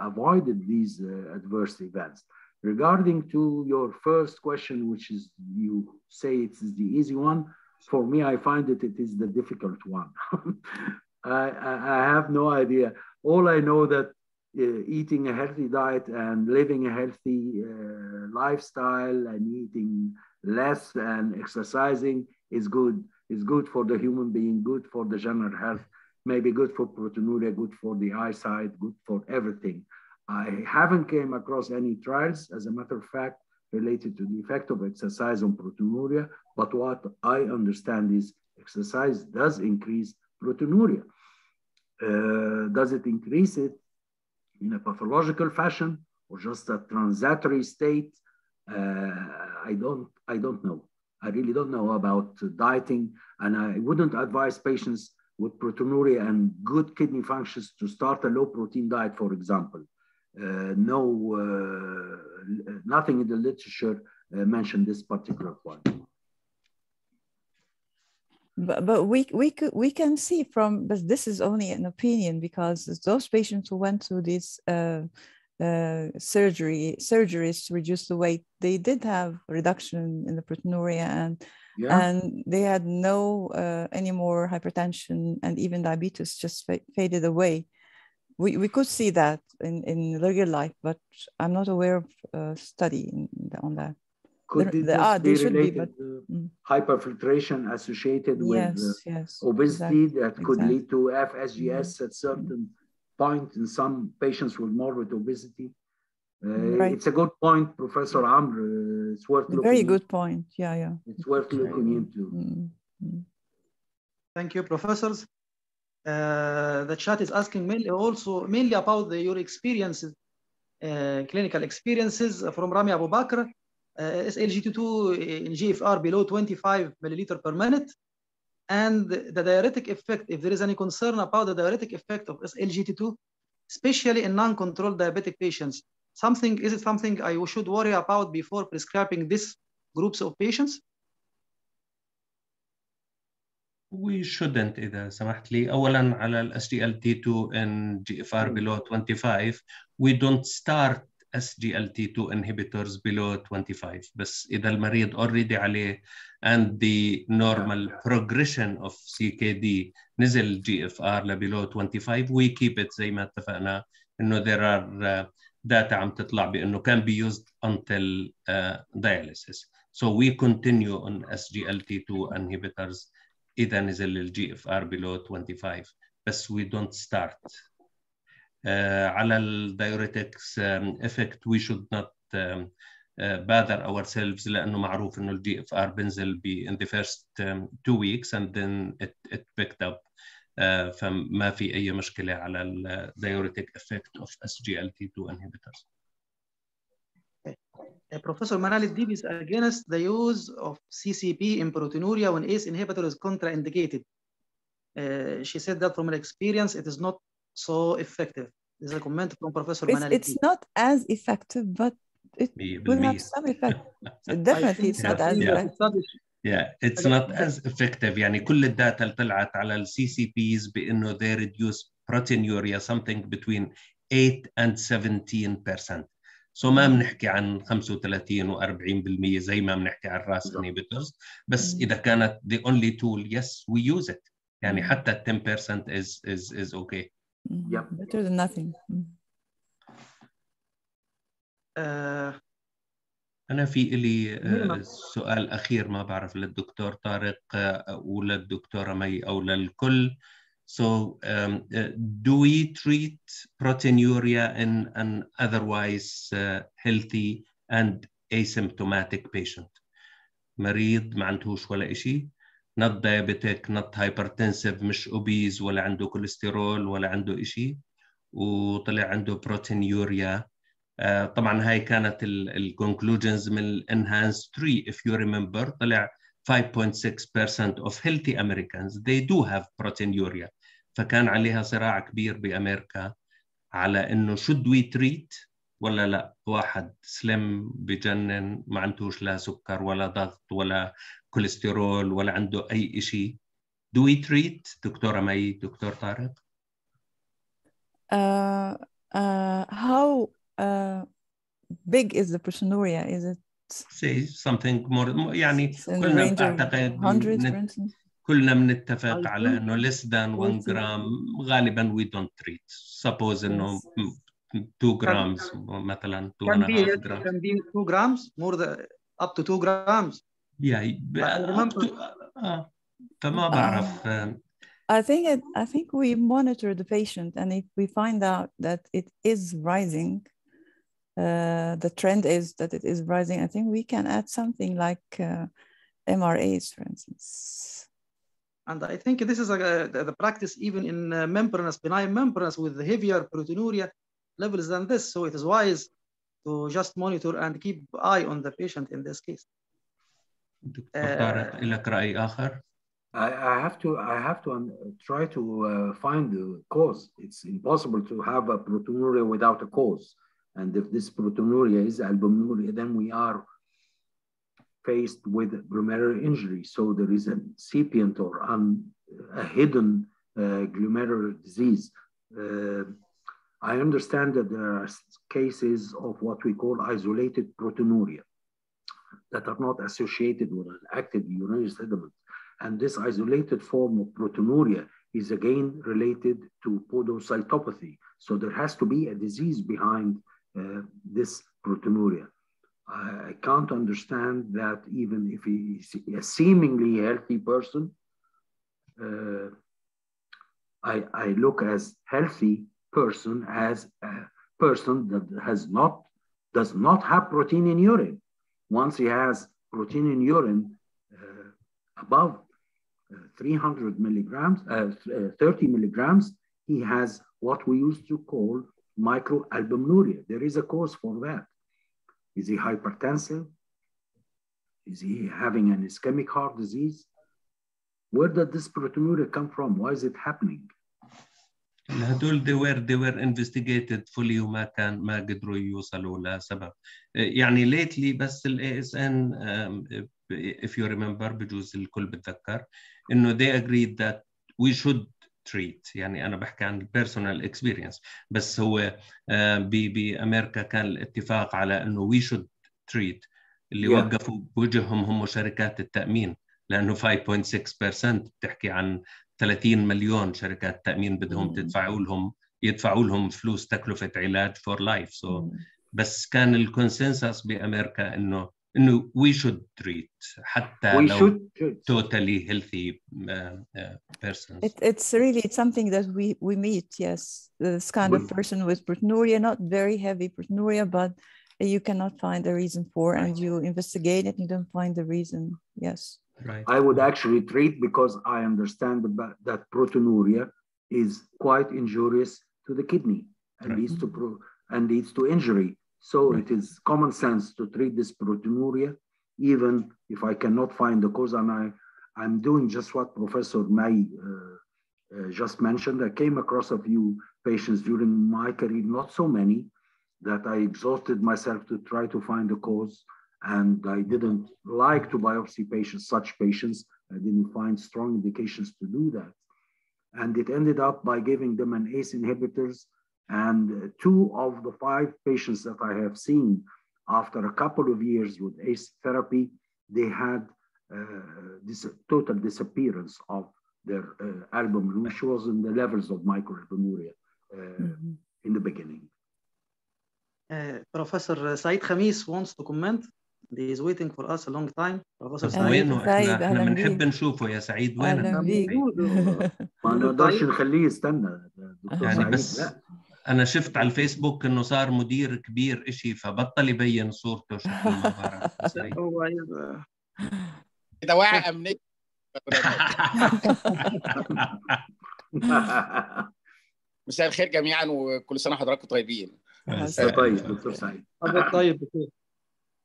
avoided these adverse events. Regarding to your first question, which is you say it is the easy one, for me, I find that it is the difficult one. I, I have no idea. All I know that uh, eating a healthy diet and living a healthy uh, lifestyle and eating less and exercising is good. Is good for the human being, good for the general health, maybe good for proteinuria, good for the eyesight, good for everything. I haven't came across any trials, as a matter of fact, related to the effect of exercise on proteinuria. But what I understand is exercise does increase proteinuria. Uh, does it increase it in a pathological fashion or just a transitory state? Uh, I don't. I don't know. I really don't know about dieting, and I wouldn't advise patients with proteinuria and good kidney functions to start a low protein diet, for example. Uh, no, uh, nothing in the literature uh, mentioned this particular point. But, but we we could we can see from but this is only an opinion because those patients who went to these uh, uh, surgery surgeries to reduce the weight they did have reduction in the proteinuria and Yeah. and they had no uh, any more hypertension and even diabetes just fa- faded away we, we could see that in, in regular life, but I'm not aware of a study in, on that. Could There- it there just are- be they should be, related but- to Mm. hyperfiltration associated with uh, Yes, yes. obesity that could exactly. lead to FSGS at certain point in some patients with morbid obesity. Uh, Right. It's a good point, Professor Amr. Uh, it's worth looking. Very into. good point. Yeah, yeah. It's worth looking into. Mm, mm. Thank you, professors. Uh, the chat is asking mainly also mainly about the, your experiences, uh, clinical experiences from Rami Abu Bakr, uh, SLGT2 in GFR below 25 milliliter per minute, and the diuretic effect, if there is any concern about the diuretic effect of SLGT2, especially in non-controlled diabetic patients. Something, is it something I should worry about before prescribing these groups of patients? We shouldn't إذا سمحت لي أولا على ال SGLT2 and GFR below 25 we don't start SGLT2 inhibitors below 25 بس إذا المريض already عليه and the normal progression of CKD نزل GFR ل below 25 we keep it زي ما اتفقنا إنه there are uh, data عم تطلع بإنه can be used until uh, dialysis so we continue on SGLT2 inhibitors إذا نزل الجي اف ار below 25 بس we don't start uh, على الدايوريتكس افكت وي شود نوت بادر اور سيلفز لأنه معروف إنه الجي اف ار بنزل ان ذا فيرست تو ويكس اند ذن ات بيكت اب فما في أي مشكلة على الدايوريتك افكت اوف اس جي ال تي 2 انهبيتورز Professor Manalit Deep is against the use of CCP in proteinuria when ACE inhibitor is contraindicated. Uh, she said that from her experience, it is not so effective. This is a comment from Professor It's, it's not as effective, but it will have 100%. some effect. So definitely it's not as Yeah. effective. Yeah, it's not as effective يعني كل الداتا اللي طلعت على ال CCPs بانه they reduce proteinuria something between 8 and 17%. So ما بنحكي عن 35 و 40% زي ما بنحكي عن الراس inhibitors بس. اذا كانت the only tool yes we use it يعني. حتى 10% is is is okay. Mhm. Yep. Better than nothing. Mm. Uh, أنا في إلي نعم. آه، سؤال أخير ما بعرف للدكتور طارق آه، وللدكتورة مي أو للكل. So um, uh, do we treat proteinuria in an otherwise uh, healthy and asymptomatic patient? مريض ما عندهوش ولا إشي نوت دايابيتيك نوت هايبرتنسيف مش اوبيز ولا عنده كوليسترول ولا عنده شيء وطلع عنده بروتين يوريا آه، طبعا هاي كانت الكونكلوجنز من الانهانس 3 اف يو ريمبر طلع 5.6% of healthy Americans they do have proteinuria فكان عليها صراع كبير بأمريكا على إنه should we treat ولا لا واحد سلم بجنن ما عندهوش لا سكر ولا ضغط ولا كوليسترول ولا عنده اي شيء do we treat دكتوره مي دكتور طارق Uh, uh, how uh, big is the proteinuria? Is it say something more يعني in the كلنا instance? كلنا بنتفق على انه less than 1 40. جرام غالبا we don't treat suppose انه. 2 grams مثلا 2 can and a be half it grams can be two grams, more than up to two grams. yeah I up remember- to آه. فما بعرف آه، I think it, I think we monitor the patient, and if we find out that it is rising, uh, the trend is that it is rising. I think we can add something like uh, MRAs, for instance. And I think this is a, the, the practice even in uh, membranous, benign membranous with heavier proteinuria levels than this. So it is wise to just monitor and keep eye on the patient in this case. دكتور آه. طارق لك راي اخر I, I have to I have to um, try to uh, find the cause. It's impossible to have a proteinuria without a cause. And if this proteinuria is albuminuria, then we are faced with glomerular injury. So there is a incipient or un, a hidden uh, glomerular disease. Uh, I understand that there are cases of what we call isolated proteinuria that are not associated with an active urinary sediment. And this isolated form of proteinuria is again related to podocytopathy. So there has to be a disease behind uh, this proteinuria. I can't understand that even if he is a seemingly healthy person, uh, I, I look as healthy person as a person that has not does not have protein in urine. Once he has protein in urine uh, above uh, 300 milligrams, uh, uh, 30 milligrams, he has what we used to call microalbuminuria. There is a cause for that. Is he hypertensive? Is he having an ischemic heart disease? Where did this proteinuria come from? Why is it happening? هدول they were they were investigated fully وما كان ما قدروا يوصلوا لسبب يعني lately بس ال ASN um, if you remember بجوز الكل بتذكر إنه they agreed that we should treat يعني أنا بحكي عن personal experience بس هو بامريكا كان الاتفاق على إنه we should treat اللي yeah. وقفوا بوجههم هم شركات التأمين لأنه 5.6% بتحكي عن 30 مليون شركات تامين بدهم تدفعوا لهم يدفعوا لهم فلوس تكلفه علاج فور لايف سو بس كان الكونسنسس بامريكا انه انه we should treat حتى We لو totally healthy uh, uh, persons. It, it's really it's something that we we meet. Yes, this kind of person with proteinuria, not very heavy proteinuria, but you cannot find a reason for, and you investigate it, you don't find the reason. Yes. Right. I would actually treat because I understand that proteinuria is quite injurious to the kidney and Right. leads to pro- and leads to injury. So it is common sense to treat this proteinuria, even if I cannot find the cause. And I, I'm doing just what Professor May uh, uh, just mentioned. I came across a few patients during my career, not so many, that I exhausted myself to try to find the cause and I didn't like to biopsy patients, such patients. I didn't find strong indications to do that. And it ended up by giving them an ACE inhibitors. And two of the five patients that I have seen after a couple of years with ACE therapy, they had uh, this total disappearance of their uh, albumin, which was in the levels of microalbuminuria uh, Mhm. in the beginning. Uh, Professor Said Khamis wants to comment. He is waiting for us a long time. Professor Said. وينه سعيد، إحنا إحنا بنحب. نشوفه يا سعيد بيك موجود. ما نقدرش نخليه يستنى دكتور يعني سعيد بس لا أنا شفت على الفيسبوك إنه صار مدير كبير إشي فبطل يبين صورته شكله. هو عايز كده واعي أمنية مساء الخير جميعا وكل سنة وحضراتكم طيبين بس- طيب دكتور سعيد طيب بخير.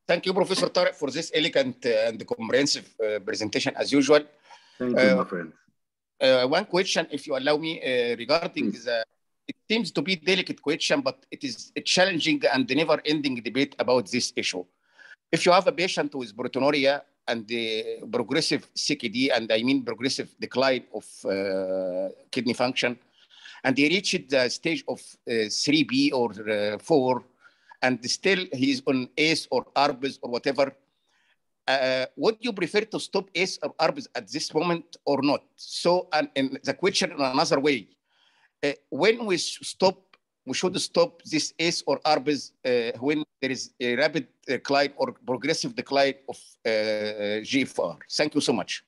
Thank you, Professor Tarek, for this elegant uh, and comprehensive uh, presentation as usual. Thank you, my friend. Uh, one question, if you allow me, uh, regarding Please. the, it seems to be a delicate question, but it is a challenging and never-ending debate about this issue. If you have a patient with proteinuria and the progressive CKD, and I mean progressive decline of uh, kidney function, and they reached the stage of uh, 3B or uh, 4, and still he's on ACE or ARBs or whatever, uh, would you prefer to stop ACE or ARBs at this moment or not? So, and, and the question in another way, uh, when we stop, we should stop this ACE or ARBs uh, when there is a rapid decline or progressive decline of uh, GFR. Thank you so much.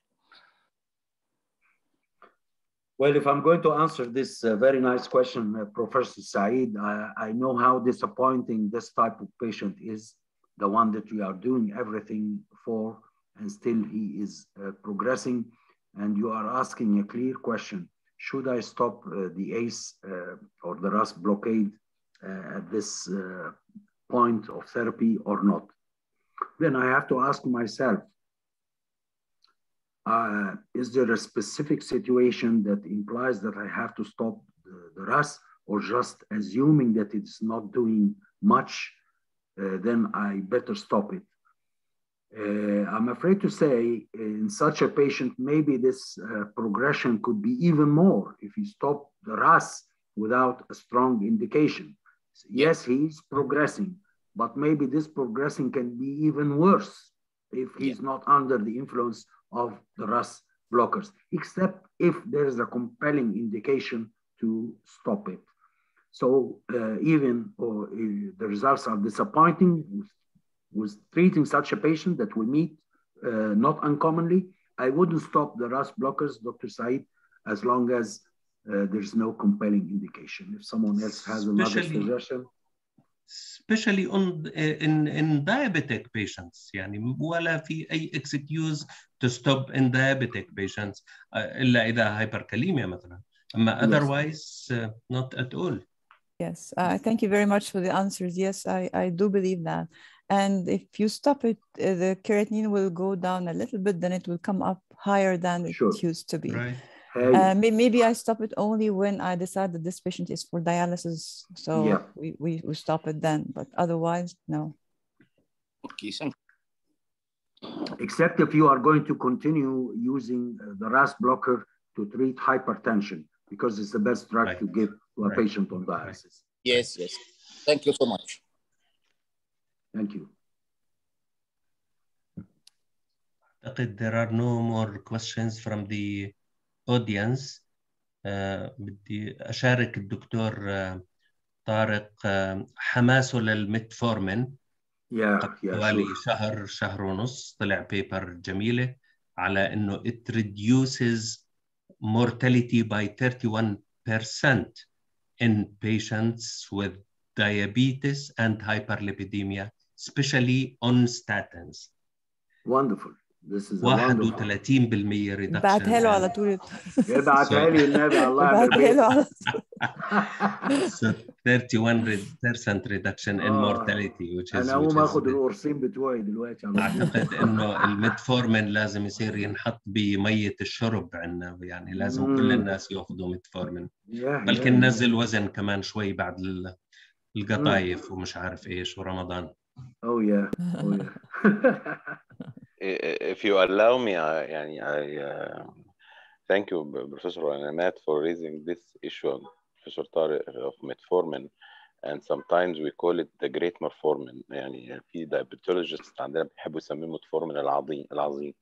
Well, if I'm going to answer this uh, very nice question, uh, Professor Said, I, I know how disappointing this type of patient is, the one that you are doing everything for, and still he is uh, progressing. And you are asking a clear question Should I stop uh, the ACE uh, or the RAS blockade uh, at this point of therapy or not? Then I have to ask myself uh, is there a specific situation that implies that I have to stop the, the RAS or just assuming that it's not doing much, uh, then I better stop it. Uh, I'm afraid to say in such a patient, maybe this uh, progression could be even more if you stop the RAS without a strong indication. Yes, he's progressing, but maybe this progressing can be even worse if he's not under the influence of the RAS blockers, except if there is a compelling indication to stop it. So uh, even or, uh, the results are disappointing with, with, treating such a patient that we meet uh, not uncommonly, I wouldn't stop the RAS blockers, Dr. Said, as long as uh, there's no compelling indication. If someone else has another suggestion especially on in in diabetic patients يعني ولا في اي excuse to stop in diabetic patients الا اذا hyperkalemia مثلا اما otherwise uh, not at all yes uh, thank you very much for the answers yes i i do believe that and if you stop it uh, the creatinine will go down a little bit then it will come up higher than it sure. used to be right Uh, maybe I stop it only when I decide that this patient is for dialysis. So yeah. we, we, we stop it then, but otherwise, no. Okay, thank. Except if you are going to continue using uh, the RAS blocker to treat hypertension, because it's the best drug right. to give to a right. patient on dialysis. Yes, yes. Thank you so much. Thank you. there are no more questions from the audience uh, بدي أشارك الدكتور uh, طارق uh, حماسه للميتفورمين yeah, حوالي. شهر شهر ونص طلع بيبر جميلة على إنه it reduces mortality by 31% in patients with diabetes and hyperlipidemia, especially on statins. Wonderful. This is a wonderful. 31% reduction. بعتها له على طول ابعتها لي النبي الله يعمل بعتها له على طول So 31% reduction in آه. mortality, which is, أنا اقوم اخد القرصين بتوعي دلوقتي. أعتقد إنه الميتفورمين لازم يصير ينحط بمية الشرب عندنا يعني لازم. كل الناس يأخذوا ميتفورمين yeah, ننزل وزن كمان شوي بعد ال- القطايف ومش عارف إيش ورمضان Oh yeah. Oh yeah. If you allow me, I, يعني I uh, thank you, Professor Anamat, for raising this issue, Professor Tariq, of metformin. And sometimes we call it the great metformin. يعني في diabetologists عندنا بيحبوا يسموه metformin العظيم العظيم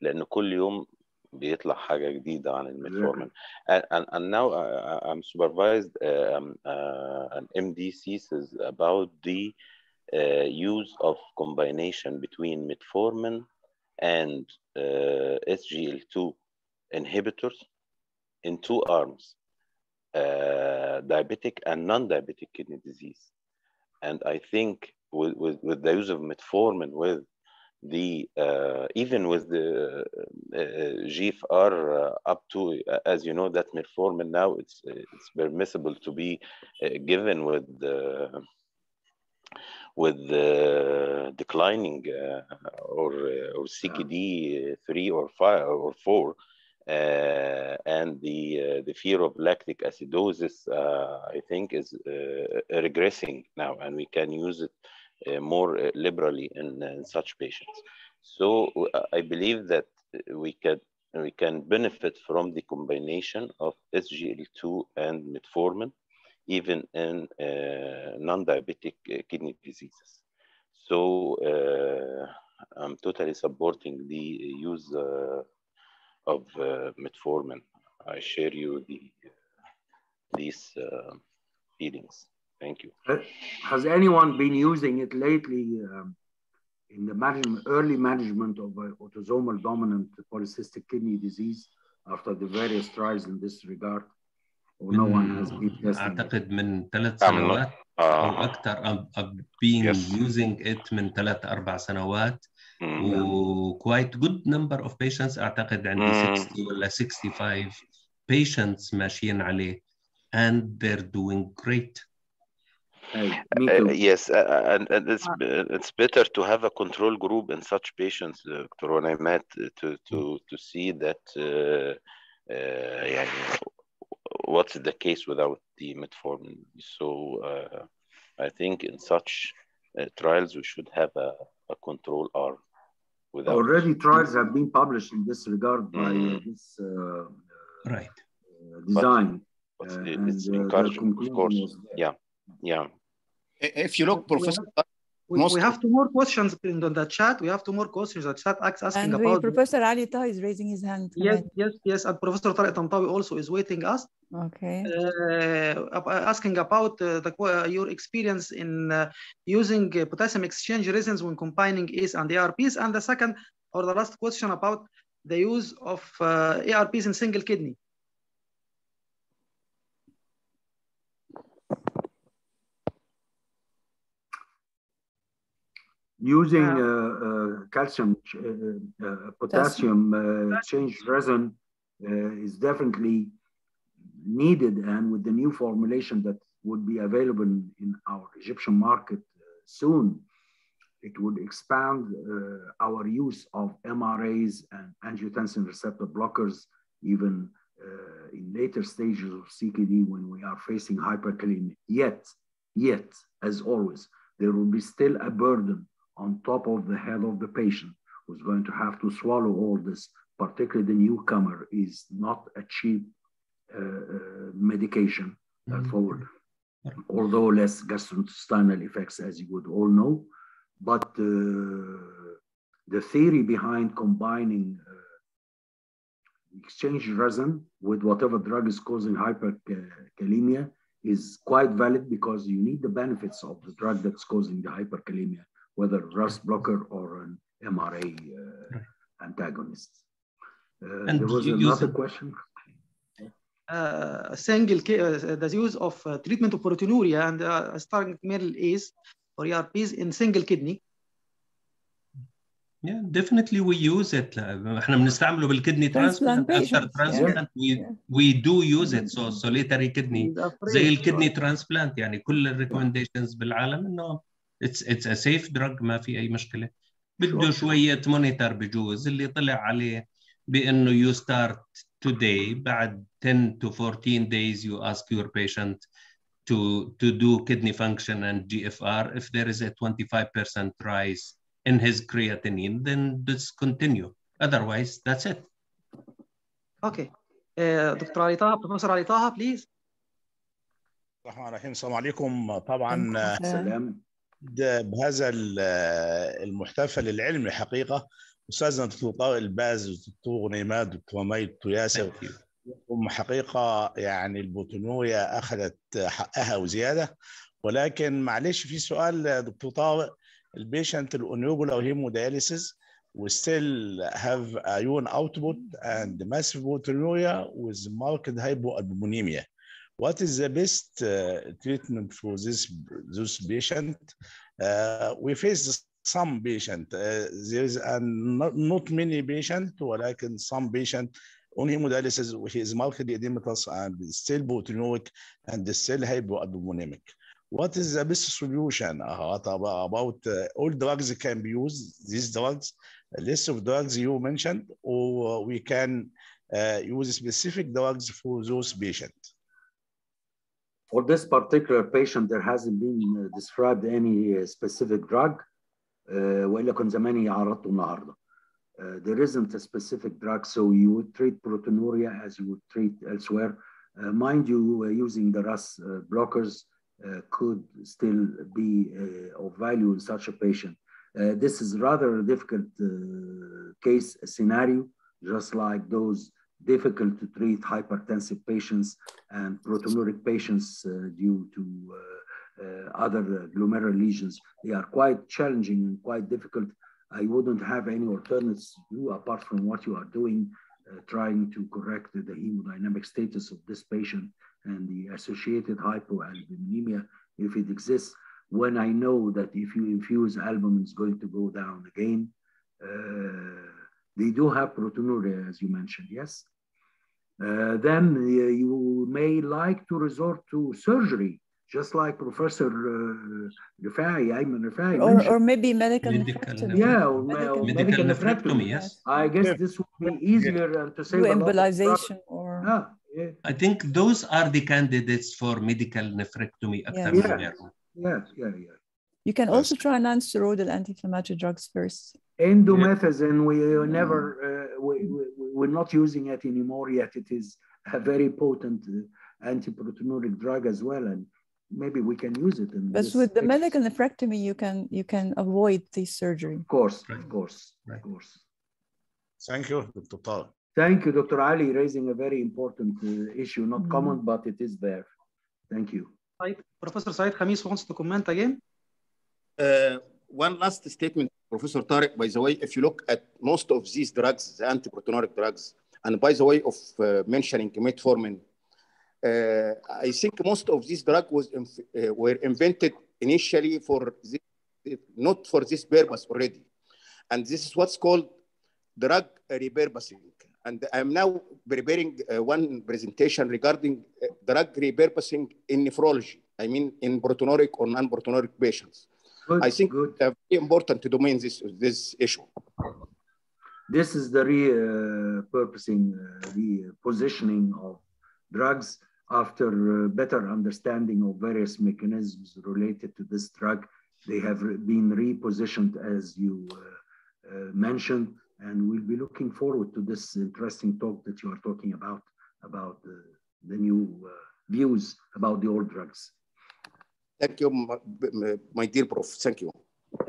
لأنه كل يوم بيطلع حاجة جديدة عن الميتفورمين. And, and, and now uh, I'm supervised uh, um, uh, an MD thesis about the uh, use of combination between metformin and uh, SGLT2 inhibitors in two arms, uh, diabetic and non-diabetic kidney disease. And I think with, with, with the use of metformin with the uh, even with the uh, GFR uh, up to as you know that metformin now it's it's permissible to be uh, given with the with the declining uh, or uh, or CKD uh, three or five or four, uh, and the uh, the fear of lactic acidosis, uh, I think, is regressing now, and we can use it more liberally in, in such patients. So I believe that we can we can benefit from the combination of SGLT2 and metformin even in uh, non-diabetic uh, kidney diseases. So uh, I'm totally supporting the use of metformin. I share you the these feelings. Thank you. Has anyone been using it lately um, in the management, early management of autosomal dominant polycystic kidney disease after the various trials in this regard? اعتقد من ثلاث سنوات أو أكثر I've been Yes. using it من ثلاث أربع سنوات Mm. و quite good number of patients اعتقد عندي Mm. 60 ولا 65 patients ماشيين عليه and they're doing great Uh, yes, uh, and, and it's it's better to have a control group in such patients, uh, Dr. Onaymat, to to to see that uh, uh, يعني, what's the case without the metformin. So uh, I think in such uh, trials we should have a, a control arm. Without Already trials have been published in this regard by uh, Mm. this uh, right uh, design. but uh, it's and, uh, encouraging, of course. Yeah, yeah. If you look, Professor, we, we, have two more questions in the chat. We have two more questions. The chat asking and about. And Professor Ali Ta is raising his hand. Yes, yes, yes. And Professor Tariq Tantawi also is waiting us. Okay. Uh, uh asking about uh, the, uh, your experience in uh, using uh, potassium exchange resins when combining ACE and ARBs. And the second or the last question about the use of ARBs in single kidney. Using Uh, uh, uh, calcium, uh, uh, potassium uh, change resin uh, is definitely needed, and with the new formulation that would be available in our Egyptian market uh, soon, it would expand uh, our use of MRAs and angiotensin receptor blockers, even uh, in later stages of CKD when we are facing hyperkalemia. Yet, yet, as always, there will be still a burden on top of the head of the patient who's going to have to swallow all this, particularly the newcomer is not a cheap uh, uh, medication uh, forward, although less gastrointestinal effects, as you would all know. But uh, the theory behind combining uh, exchange resin with whatever drug is causing hyperkalemia is quite valid because you need the benefits of the drug that's causing the hyperkalemia, whether RAS blocker or an MRA uh, antagonist. Uh, and there was another question. Uh, single uh, uh the use of uh, treatment of proteinuria and uh, starting male is or ARBs in single kidney. Yeah, definitely we use it. Uh, احنا بنستعمله بالكدني ترانسبلانت افتر ترانسبلانت وي دو يوز ات سو سوليتري كدني زي الكدني ترانسبلانت يعني كل الريكومنديشنز بالعالم انه it's it's a safe drug ما في اي مشكله بده Sure. شوية مونيتور بجوز اللي طلع عليه بانه you start today بعد 10 to 14 days you ask your patient to to do kidney function and GFR if there is a 25% rise in his creatinine then discontinue otherwise that's it Okay. Uh, Dr. Ali Taha, Professor Ali Taha, please. الرحمن الرحيم السلام عليكم طبعا السلام. بهذا ال- المحتفل العلمي حقيقه أستاذنا الدكتور طارق الباز والدكتور نيماد والدكتور مي والدكتور ياسر Thank you. هم حقيقة يعني البوتونويا أخذت حقها وزيادة ولكن معلش في سؤال دكتور طارق البيشنت الاونيوبولار هيمودياليسيس we still have ion output and massive proteinuria with marked hypoalbuminemia. What is the best uh, treatment for this this patient? Uh, we face some patient. Uh, there is a not, not many patient, ولكن some patient on hemodialysis he is markedly edematous and still proteinuric and still hypoalbuminemic. What is the best solution uh, about uh, all drugs can be used? These drugs, a list of drugs you mentioned, or we can uh, use specific drugs for those patients. For this particular patient, there hasn't been uh, described any uh, specific drug. uh, والا كنت زماني عرضته النهارده. Uh, there isn't a specific drug, so you would treat proteinuria as you would treat elsewhere. Uh, mind you, uh, using the RAS uh, blockers uh, could still be uh, of value in such a patient. Uh, this is rather a difficult uh, case scenario, just like those difficult to treat hypertensive patients and proteinuric patients uh, due to uh, uh, other glomerular lesions. They are quite challenging and quite difficult. I wouldn't have any alternatives to do apart from what you are doing, trying to correct the hemodynamic status of this patient and the associated hypoalbuminemia if it exists. When I know that if you infuse albumin, it's going to go down again. Uh, they do have proteinuria, as you mentioned, yes? Uh, then uh, you may like to resort to surgery, just like Professor uh, Rifai, Ayman Rifai. Or, mentioned. or maybe medical, medical nephrectomy. Yeah, or, medical, medical nephrectomy, yes. I guess yeah. this would be easier yeah. to say. embolization or. Yeah. yeah. I think those are the candidates for medical nephrectomy. Yeah. Yeah. yeah, yeah, yeah. You can also try non-steroidal anti-inflammatory drugs first. Indomethacin, we uh, mm. never, uh, we, we, we're not using it anymore yet. It is a very potent uh, antiproteinuric drug as well. And maybe we can use it. In but with the medical nephrectomy, you can, you can avoid this surgery. Of course, right. of course, right. of course. Thank you, Dr. Tal. Thank you, Dr. Ali, raising a very important uh, issue, not mm -hmm. common, but it is there. Thank you. Professor Saeed Khamis wants to comment again. Uh, one last statement Professor Tarek, by the way, if you look at most of these drugs, the antiproteinuric drugs, and by the way of uh, mentioning metformin, uh, I think most of these drugs was uh, were invented initially for not for this purpose already. And this is what's called drug repurposing. And I'm now preparing uh, one presentation regarding uh, drug repurposing in nephrology. I mean, in proteinuric or non-proteinuric patients. Good, I think good. it's uh, very important to domain this this issue. This is the repurposing, uh, repositioning of drugs after uh, better understanding of various mechanisms related to this drug. They have been repositioned as you uh, uh, mentioned, and we'll be looking forward to this interesting talk that you are talking about, about the, the new uh, views about the old drugs. Thank you, my, my dear prof. Thank you.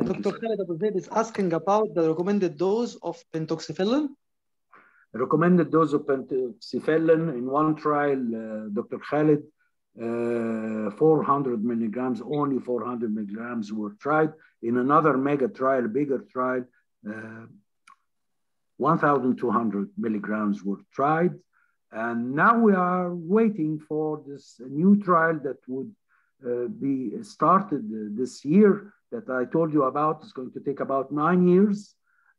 Dr. sir. Khaled Abu Zaid is asking about the recommended dose of pentoxifylline. recommended dose of pentoxifylline in one trial, uh, Dr. Khalid, uh, 400 milligrams, only 400 milligrams were tried. In another mega trial, bigger trial, uh, 1,200 milligrams were tried. And now we are waiting for this new trial that would be started uh, this year that I told you about. It's going to take about nine years.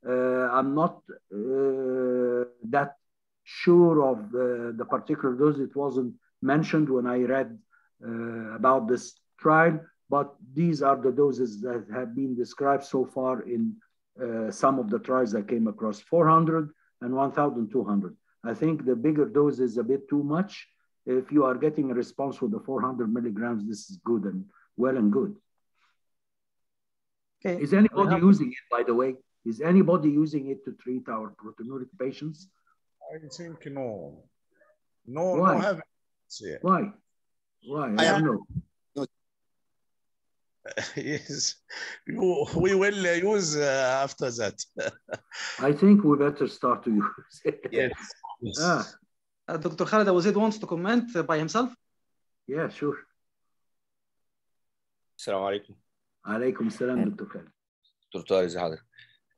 Uh, I'm not uh, that sure of the, the particular dose. It wasn't mentioned when I read uh, about this trial, but these are the doses that have been described so far in uh, some of the trials I came across 400 and 1,200. I think the bigger dose is a bit too much. If you are getting a response with the 400 milligrams, this is good and well and good. Okay. Is anybody have- using it, by the way? Is anybody using it to treat our proteinuric patients? I think no. No, Why? no have yeah. Why? Why? I I don't am- know. yes. You, we will uh, use uh, after that. I think we better start to use it. yes. Ah, uh, Dr. Khaled Abu Zaid wants to comment uh, by himself. Yeah, sure. Assalamu alaikum. Alaikum salam, Dr. Khaled. Dr.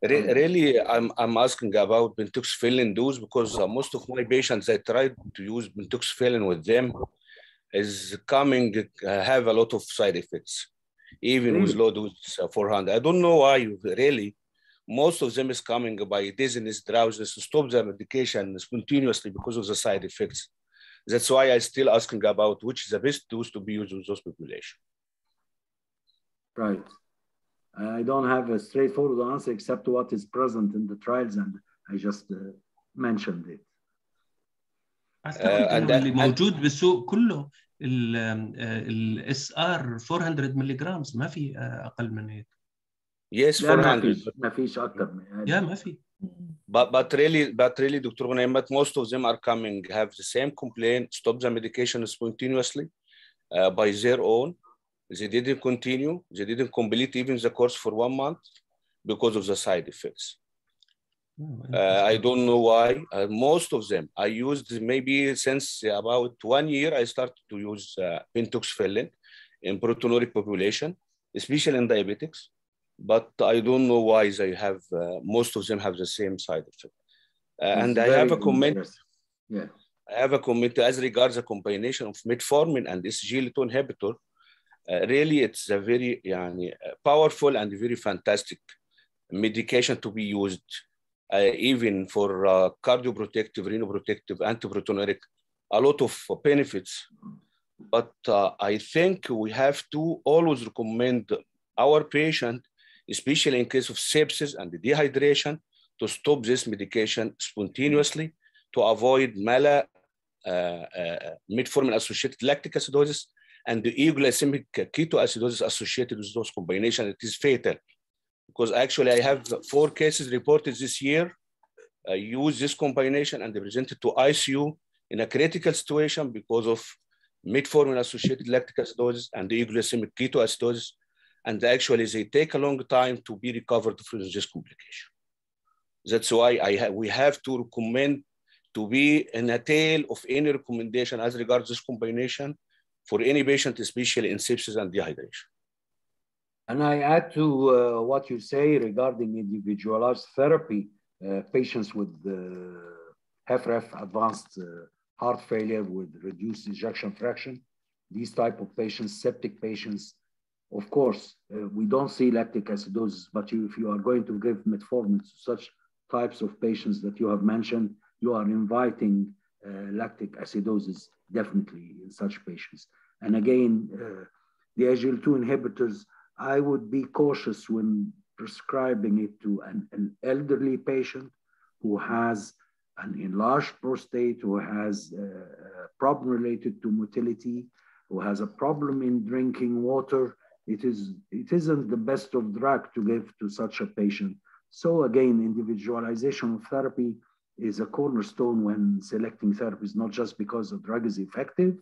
Really I'm, I'm asking about bentoxifilin dose because uh, most of my patients I tried to use bentoxifilin with them is coming uh, have a lot of side effects even really? with low dose uh, 400 I don't know why really most of them is coming by dizziness drowsiness to stop their medication spontaneously because of the side effects that's why I still asking about which is the best dose to be used with those population Right. I don't have a straightforward answer except what is present in the trials, and I just uh, mentioned it. اعتقد Uh, and انه that- اللي and- موجود بالسوق كله الاس ار 400 ملي جرام ما في آه، اقل من هيك Yes, 400 ما فيش اكتر من ما في But, but really, but really, Dr. Ghanem, but most of them are coming, have the same complaint, stop the medication spontaneously uh, by their own. They didn't continue. They didn't complete even the course for one month because of the side effects. Oh, uh, I don't know why. Uh, most of them, I used maybe since about one year, I started to use uh, pentoxifylline in proteinuric population, especially in diabetics but I don't know why they have, uh, most of them have the same side effect. Uh, and I have a comment. Yeah. I have a comment as regards the combination of metformin and SGLT inhibitor. Uh, really, it's a very yani, uh, powerful and very fantastic medication to be used, uh, even for uh, cardioprotective, renoprotective, antiproteinuric, a lot of benefits. But I think we have to always recommend our patient especially in case of sepsis and dehydration, to stop this medication spontaneously to avoid mala uh, uh, metformin associated lactic acidosis and the euglycemic ketoacidosis associated with those combination. It is fatal because actually I have four cases reported this year. I use this combination and they presented to ICU in a critical situation because of metformin associated lactic acidosis and the euglycemic ketoacidosis. And actually, they take a long time to be recovered from this complication. That's why I ha- we have to recommend to be in a tail of any recommendation as regards this combination for any patient, especially in sepsis and dehydration. And I add to uh, what you say regarding individualized therapy, uh, patients with uh, HFrEF advanced uh, heart failure with reduced ejection fraction, these type of patients, septic patients, of course, uh, we don't see lactic acidosis, but if you are going to give metformin to such types of patients that you have mentioned, you are inviting uh, lactic acidosis definitely in such patients. And again, uh, the SGLT2 inhibitors, I would be cautious when prescribing it to an, an elderly patient who has an enlarged prostate, who has a problem related to motility, who has a problem in drinking water It, is, it isn't the best of drug to give to such a patient. So again, individualization of therapy is a cornerstone when selecting therapies, not just because the drug is effective,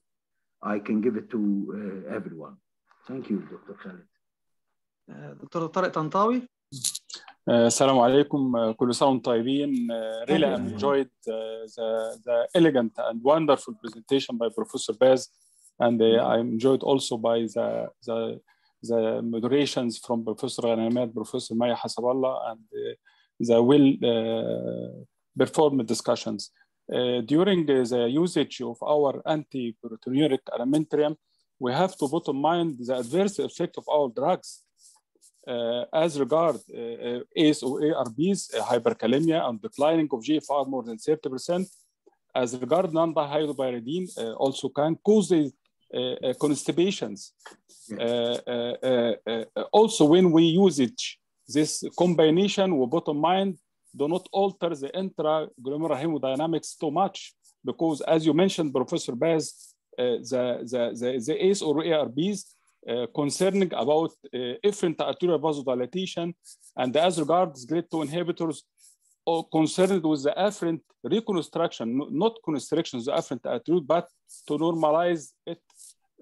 I can give it to uh, everyone. Thank you, Dr. Khalid. دكتور طارق طنطاوي السلام عليكم كل سنه وانتم طيبين really I enjoyed uh, the, the elegant and wonderful presentation by Professor Baz and uh, I enjoyed also by the the the moderations from Professor Ghunaymat, Professor Maya Hasaballah and uh, the well performed discussions. during the usage of our anti-proteinuric armamentarium, we have to put in mind the adverse effect of our drugs uh, as regard uh, ACE or ARBs, uh, hyperkalemia and declining of GFR more than 30%. As regard non-dihydropyridine, also can cause the, Uh, uh, constipations. Uh, also, when we use it, this combination, we bottom in mind, do not alter the intraglomerular hemodynamics too much, because as you mentioned, Professor Baz, the, the, the, the ACE or ARBs uh, concerning about uh, efferent arterial vasodilation and as regards GLIT2 inhibitors or concerned with the afferent reconstruction, not constriction of the afferent arteriole, but to normalize it.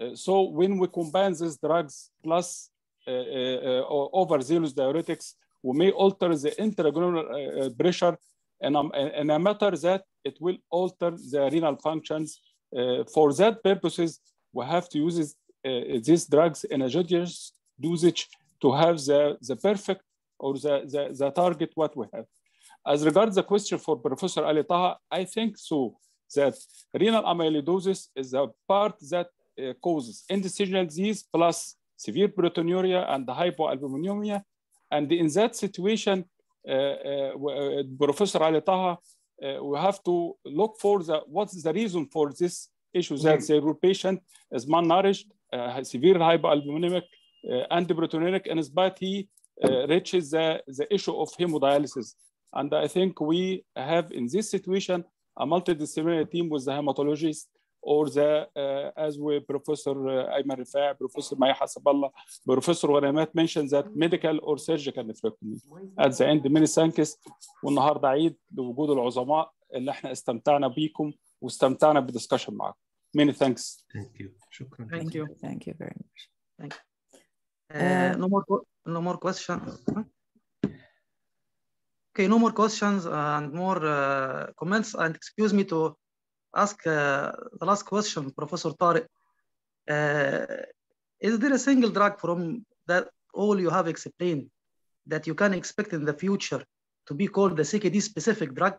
Uh, so when we combine these drugs plus overzealous diuretics, we may alter the intraglomerular pressure and, a, in a matter that it will alter the renal functions. for that purposes, we have to use uh, these drugs in a judicious dosage to have the, the perfect or the, the, the target what we have. As regards the question for Professor Ali Taha, I think so that renal amyloidosis is a part that uh, causes interstitial disease plus severe proteinuria and hypoalbuminemia. And in that situation, uh, uh, Professor Ali Taha, we have to look for the what's the reason for this issue that the patient is malnourished, uh, severe hypoalbuminemic, uh, antiproteinuric, and despite he uh, reaches the, the issue of hemodialysis. And I think we have in this situation a multidisciplinary team with the hematologist or the, uh, as we Professor uh, Ayman Rifai, Professor Maya Hasaballah, Professor Ghanamat mentioned that medical or surgical nephrectomy. At the end, many thanks والنهارده عيد لوجود العظماء اللي إحنا استمتعنا بيكم واستمتعنا بالدسكشن معاكم. Many thanks. Thank you. شكرا. Thank you. Thank you very much. Thank you. Uh, no more no more questions. Okay, no more questions and more uh, comments. And excuse me to ask uh, the last question, Professor Tarek. is there a single drug from that all you have explained that you can expect in the future to be called the CKD specific drug?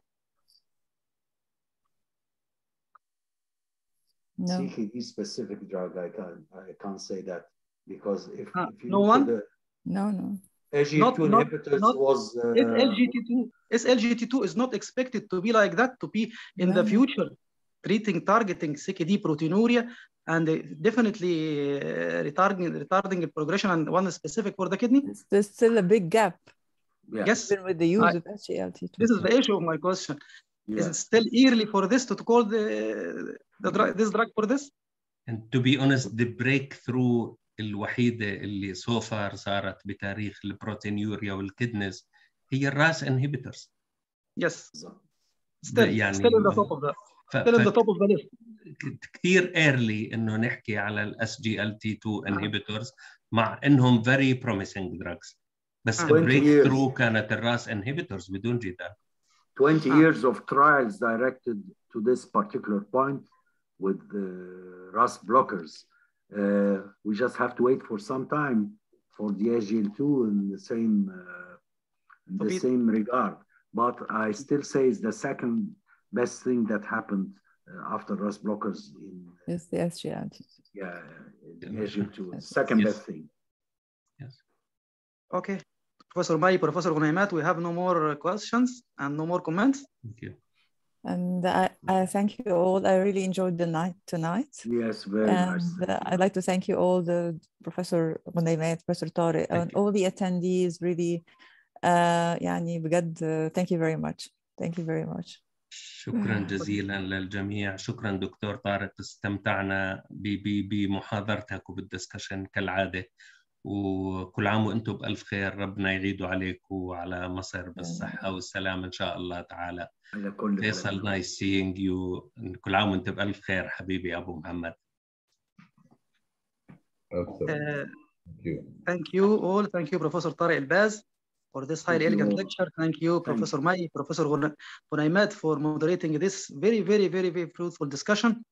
No. CKD specific drug, I can't, I can't say that because if, Uh, if you no look at one? the No, no. SGLT2 Not- not- inhibitors not- was uh, SLGT2, SLGT2 is not expected to be like that, to be in the No. future treating, targeting CKD proteinuria and uh, definitely uh, retarding, retarding the progression and one is specific for the kidney. There's still a big gap yeah, Yes, even with the use I- of SGLT2. this is the issue of my question. Is yeah. it still early for this to, call the, the drug, this drug for this? And to be honest, the breakthrough الوحيدة اللي so far صارت بتاريخ البروتينيوريا والكدنس هي الراس انهبيترز Yes, still, يعني still in the top of that. ف... كثير early انه نحكي على الاس جي ال تي 2 inhibitors مع انهم very promising drugs بس 20 بريك. ثرو كانت الراس inhibitors بدون جدال 20 Ah. years of trials directed to this particular point with the RAS blockers. Uh, we just have to wait for some time for the SGL2 in the same uh, in the same regard. But I still say it's the second best thing that happened uh, after RAS Blockers in yes, the SGI. Yeah, in Egypt. Second yes. best thing. Yes. Okay. Professor Mai, Professor Ghunaymat, we have no more questions and no more comments. Thank you. And I, I thank you all. I really enjoyed the night tonight. Yes, very and, nice. Uh, I'd like to thank you all, the Professor Ghunaymat, Professor Tore, and you. all the attendees. Really, uh, يعني بجد, uh, thank you very much. Thank you very much. شكرا جزيلا للجميع. شكرا دكتور طارق استمتعنا بمحاضرتك وبالدسكشن كالعادة. وكل عام وأنتم بألف خير. ربنا يعيدوا عليك وعلى مصر بالصحة والسلام إن شاء الله تعالى. على كل فيصل. نايس سينج يو كل عام وانت بألف خير حبيبي أبو محمد. Uh, Thank you. thank you all. Thank you, Professor Tariq Elbaz, for this highly elegant lecture. Thank you, Professor Mai, Professor Ghuna- for moderating this very, very, very, very fruitful discussion.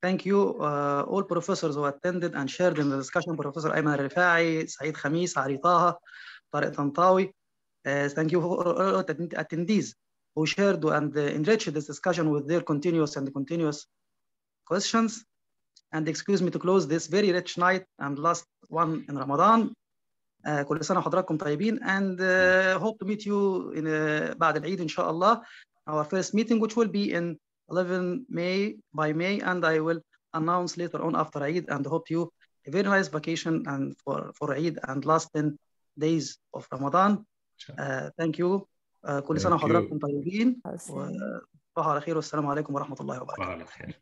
Thank you, uh, all professors who attended and shared in the discussion. Professor Ayman Rifai, Saeed Khamis, Ali Taha, Tariq Tantawi. Uh, thank you for all atten- attendees who shared and uh, enriched this discussion with their continuous and continuous questions. And excuse me to close this very rich night and last one in Ramadan. Uh, كل سنة وحضراتكم طيبين and uh, hope to meet you in, uh, بعد العيد إن شاء الله our first meeting which will be in 11 May by May and I will announce later on after Eid and hope you a very nice vacation and for for Eid and last 10 days of Ramadan uh, thank you uh, كل you. وحضراتكم طيبين. وتصبحوا على خير والسلام عليكم ورحمة الله وبركاته